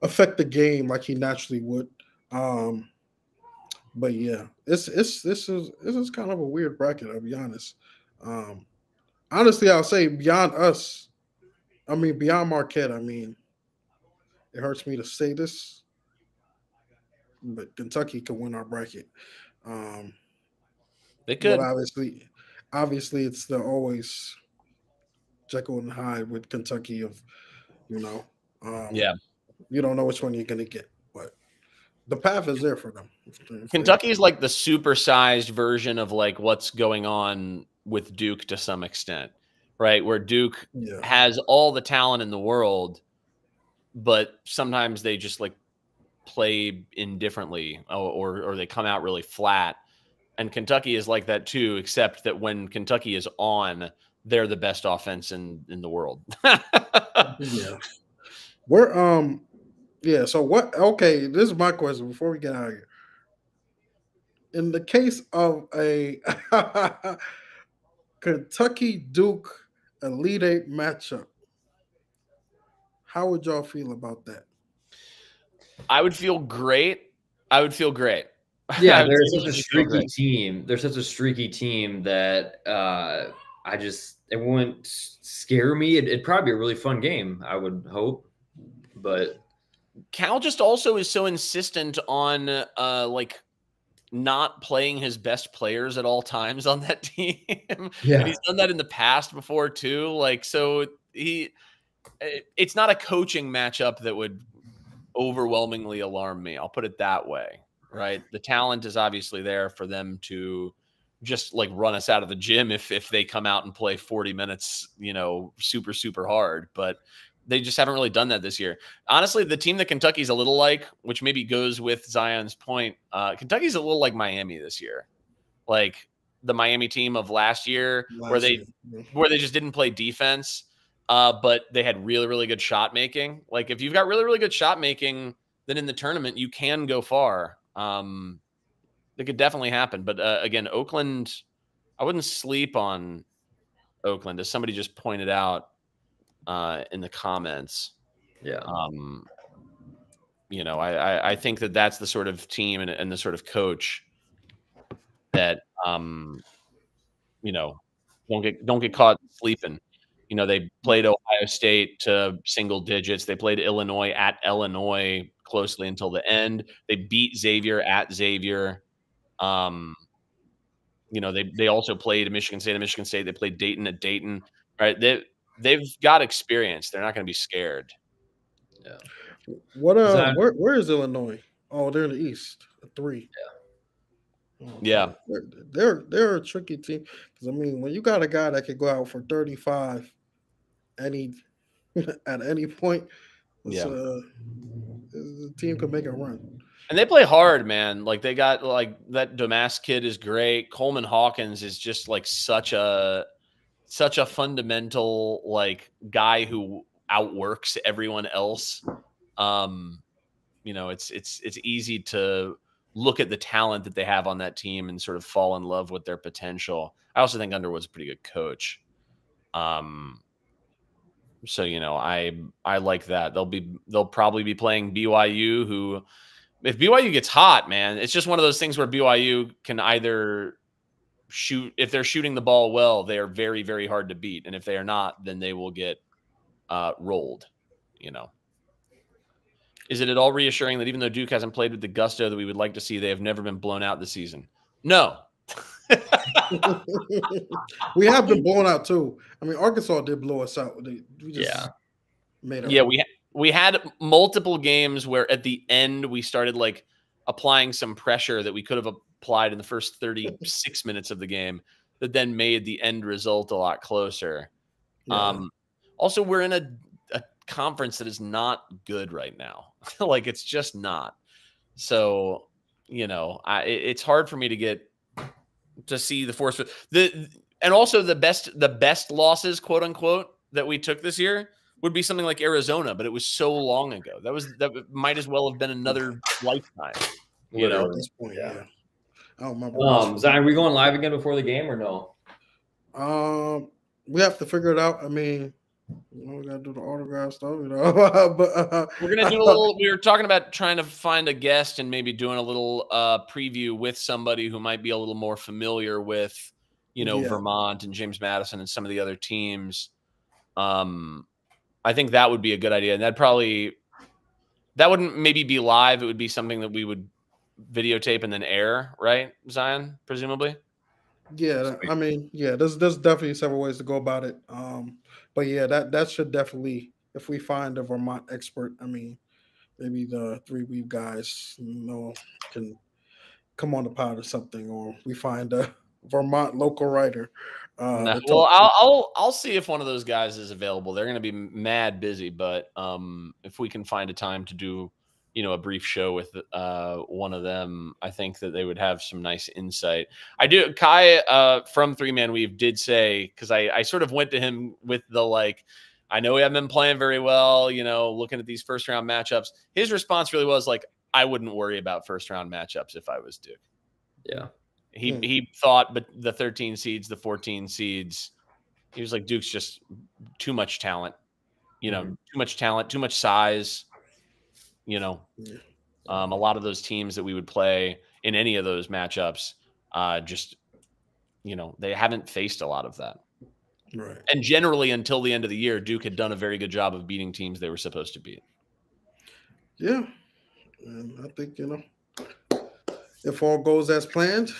affect the game like he naturally would. Um, but yeah, it's it's this is this is kind of a weird bracket. I'll be honest. Um, honestly, I'll say beyond us. I mean, beyond Marquette. I mean, it hurts me to say this, but Kentucky could win our bracket. Um, they could. but obviously, obviously, it's the always Jekyll and Hyde with Kentucky of, you know, um, Yeah. you don't know which one you're gonna get, but the path is there for them. If they- if they- Kentucky is like the supersized version of like what's going on with Duke to some extent, right? Where Duke yeah, has all the talent in the world, but sometimes they just like play indifferently or or, or they come out really flat. and Kentucky is like that too, except that when Kentucky is on, they're the best offense in in the world. yeah. We're um yeah, so what okay, this is my question before we get out of here. In the case of a Kentucky Duke Elite Eight matchup, how would y'all feel about that? I would feel great. I would feel great. Yeah, they're such a streaky team. They're such a streaky team that uh, I just it wouldn't scare me. It, would probably be a really fun game. I would hope, but Cal just also is so insistent on uh, like not playing his best players at all times on that team. Yeah. and he's done that in the past before too. Like so he it's not a coaching matchup that would overwhelmingly alarm me. I'll put it that way, right? The talent is obviously there for them to just like run us out of the gym if if they come out and play 40 minutes, you know, super super hard, but they just haven't really done that this year. Honestly, the team that Kentucky's a little like, which maybe goes with Zion's point, uh, Kentucky's a little like Miami this year. Like the Miami team of last year last where they year. where they just didn't play defense uh, but they had really, really good shot making. Like if you've got really, really good shot making, then in the tournament you can go far. Um, it could definitely happen. But uh, again, Oakland, I wouldn't sleep on Oakland, as somebody just pointed out uh, in the comments. Yeah. Um, you know, I, I, I think that that's the sort of team and, and the sort of coach that um, you know, don't get don't get caught sleeping. You know, they played Ohio State to single digits. They played Illinois at Illinois closely until the end. They beat Xavier at Xavier. Um, you know, they they also played Michigan State at Michigan State. They played Dayton at Dayton. Right? They they've got experience. They're not going to be scared. Yeah. What uh? That, where where is Illinois? Oh, they're in the East. Three. Yeah. Yeah, they're, they're they're a tricky team because I mean, when you got a guy that could go out for thirty five any at any point. Yeah, uh, the team could make a run. And they play hard, man. Like they got like that Domask kid is great. Coleman Hawkins is just like such a such a fundamental like guy who outworks everyone else. Um, you know, it's it's it's easy to look at the talent that they have on that team and sort of fall in love with their potential. I also think Underwood's a pretty good coach. Um, so you know, I I like that. They'll be they'll probably be playing BYU, who if BYU gets hot, man, it's just one of those things where BYU can either shoot if they're shooting the ball well, they are very very hard to beat, and if they are not, then they will get uh, rolled. You know. Is it at all reassuring that even though Duke hasn't played with the gusto that we would like to see, they have never been blown out this season? No, we have been blown out too. I mean, Arkansas did blow us out. we just yeah. made Yeah, we we had multiple games where at the end we started like applying some pressure that we could have applied in the first 36 minutes of the game that then made the end result a lot closer. Yeah. Um, also, we're in a, a conference that is not good right now. like it's just not. So, you know, I, it's hard for me to get to see the force the and also the best the best losses quote unquote that we took this year would be something like Arizona, but it was so long ago. That was that might as well have been another lifetime. You know, at this point, yeah. yeah. I don't remember. Um, Zion, are we going live again before the game or no? Um, we have to figure it out. I mean, you know, we gotta do the autograph stuff, you know. but uh, we're gonna do a little. We were talking about trying to find a guest and maybe doing a little uh, preview with somebody who might be a little more familiar with, you know, yeah. Vermont and James Madison and some of the other teams. Um, I think that would be a good idea, and that probably that wouldn't maybe be live. It would be something that we would videotape and then air, right, Zion? Presumably. Yeah, I mean, yeah, there's there's definitely several ways to go about it. Um, but yeah, that that should definitely, if we find a Vermont expert, I mean, maybe the three weave guys, you know, can come on the pod or something, or we find a Vermont local writer. Uh, well, I'll, I'll I'll see if one of those guys is available. They're going to be mad busy, but um, if we can find a time to do you know a brief show with uh, one of them, I think that they would have some nice insight. I do. Kai uh, from Three Man Weave did say because I I sort of went to him with the like. I know we haven't been playing very well, you know, looking at these first round matchups. His response really was like, I wouldn't worry about first round matchups if I was Duke. Yeah. He Hmm. he thought but the 13 seeds, the 14 seeds, he was like Duke's just too much talent. You know, Mhm. too much talent, too much size. You know, Yeah. um, a lot of those teams that we would play in any of those matchups, uh, just you know, they haven't faced a lot of that. Right. And generally, until the end of the year, Duke had done a very good job of beating teams they were supposed to beat. Yeah. And I think, you know, if all goes as planned,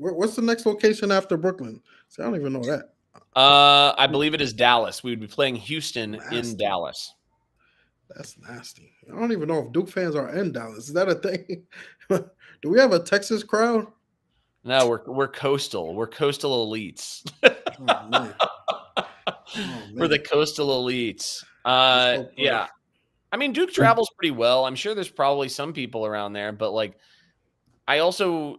what's the next location after Brooklyn? See, I don't even know that. Uh, I believe it is Dallas. We would be playing Houston Nasty. in Dallas. That's nasty. I don't even know if Duke fans are in Dallas. Is that a thing? Do we have a Texas crowd? No, we're we're coastal. We're coastal elites. Oh, man. Oh, We're the coastal elites. Uh, so yeah. I mean, Duke travels pretty well. I'm sure there's probably some people around there, but like, I also,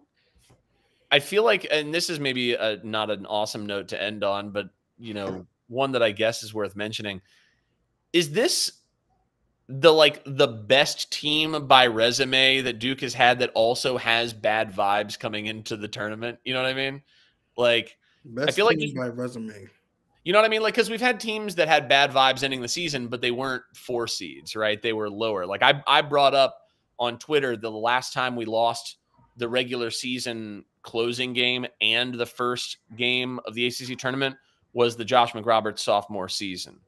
I feel like, and this is maybe a, not an awesome note to end on, but you know, one that I guess is worth mentioning. Is this the like the best team by resume that Duke has had that also has bad vibes coming into the tournament? You know what I mean? Like, Best feel like by resume. you know what I mean? Like, because we've had teams that had bad vibes ending the season, but they weren't four seeds, right? They were lower. Like I, I brought up on Twitter the last time we lost the regular season closing game and the first game of the ACC tournament was the Josh McRoberts sophomore season,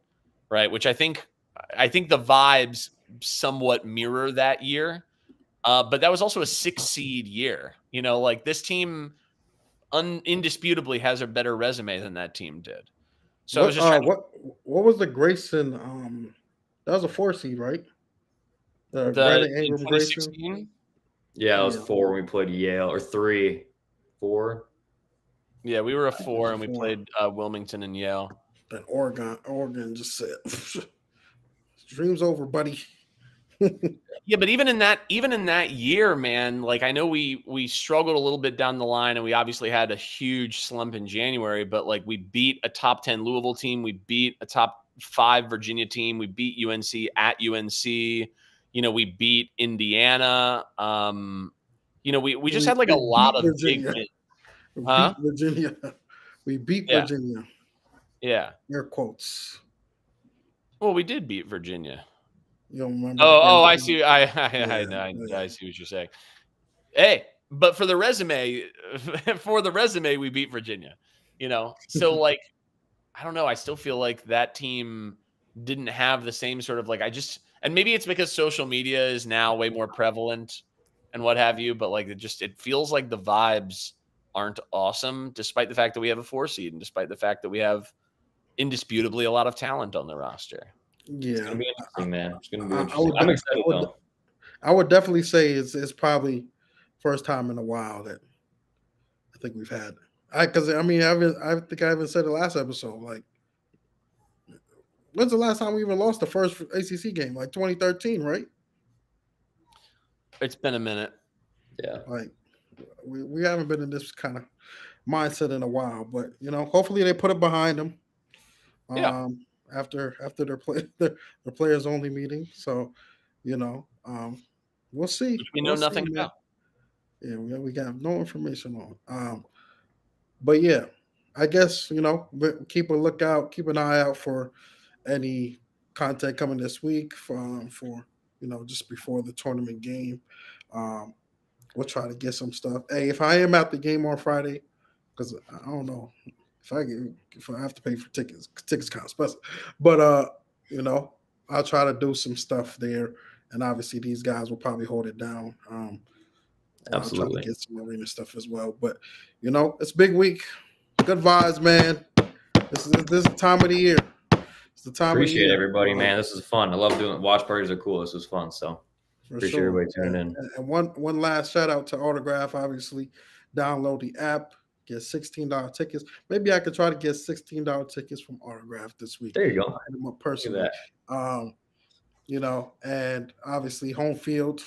right? Which I think, I think the vibes somewhat mirror that year. Uh, but that was also a six seed year. You know, like this team un- indisputably has a better resume than that team did. So I what, was just uh, to- what what was the Grayson? Um, that was a four seed, right? The, the Grayson. 2016. Yeah, it was four when we played Yale, or three, four. Yeah, we were a four and we Four. played uh, Wilmington and Yale. But Oregon, Oregon just said, "Dreams over, buddy." Yeah, but even in that even in that year, man, like I know we we struggled a little bit down the line and we obviously had a huge slump in January, but like we beat a top 10 Louisville team, we beat a top 5 Virginia team, we beat UNC at UNC, you know, we beat Indiana. Um you know, we we just We- had like a lot of big Virginia. We Huh? beat Virginia. We beat Yeah. Virginia. Yeah. Air quotes. Well, we did beat Virginia. You don't remember? Oh, oh, I see. I, I, I, Yeah, I, yeah. I see what you're saying. Hey, but for the resume, for the resume, we beat Virginia. You know, so like, I don't know. I still feel like that team didn't have the same sort of like. I just, and maybe it's because social media is now way more prevalent and what have you. But like, it just it feels like the vibes aren't awesome, despite the fact that we have a four seed and despite the fact that we have indisputably a lot of talent on the roster. yeah It's Yeah, gonna be interesting, man. It's gonna be I- I interesting. would I'm excited I would though. I would definitely say it's it's probably first time in a while that I think we've had. I because I mean I haven't I think I even said it last episode. Like, when's the last time we even lost the first ACC game? Like 2013, right? It's been a minute. Yeah. Like, we, we haven't been in this kind of mindset in a while. But you know, hopefully they put it behind them. Yeah. Um, after after their play their, their players only meeting. So, you know, um, we'll see. Which we know We'll nothing man. about. Yeah, we, we got no information on. Um, but yeah, I guess you know, keep a lookout, keep an eye out for any content coming this week from for you know just before the tournament game. Um, we'll try to get some stuff. Hey, if I am at the game on Friday, because I don't know if I get if I have to pay for tickets, tickets kind of expensive. But uh, you know, I'll try to do some stuff there, and obviously these guys will probably hold it down. Um, I'll try Absolutely. to get some arena stuff as well. But you know, it's big week. Good vibes, man. This is this is the time of the year. It's the time. Appreciate everybody, man. This is fun. I love doing watch parties are cool. This was fun. So For Appreciate everybody tuning in. And, one one last shout out to Autograph. Obviously, download the app, get sixteen dollar tickets. Maybe I could try to get sixteen dollar tickets from Autograph this week. there you go. Hit them up Look at personally. Um, you know, and obviously home field.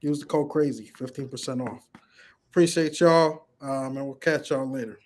Use the code crazy, 15% off. Appreciate y'all. Um, and we'll catch y'all later.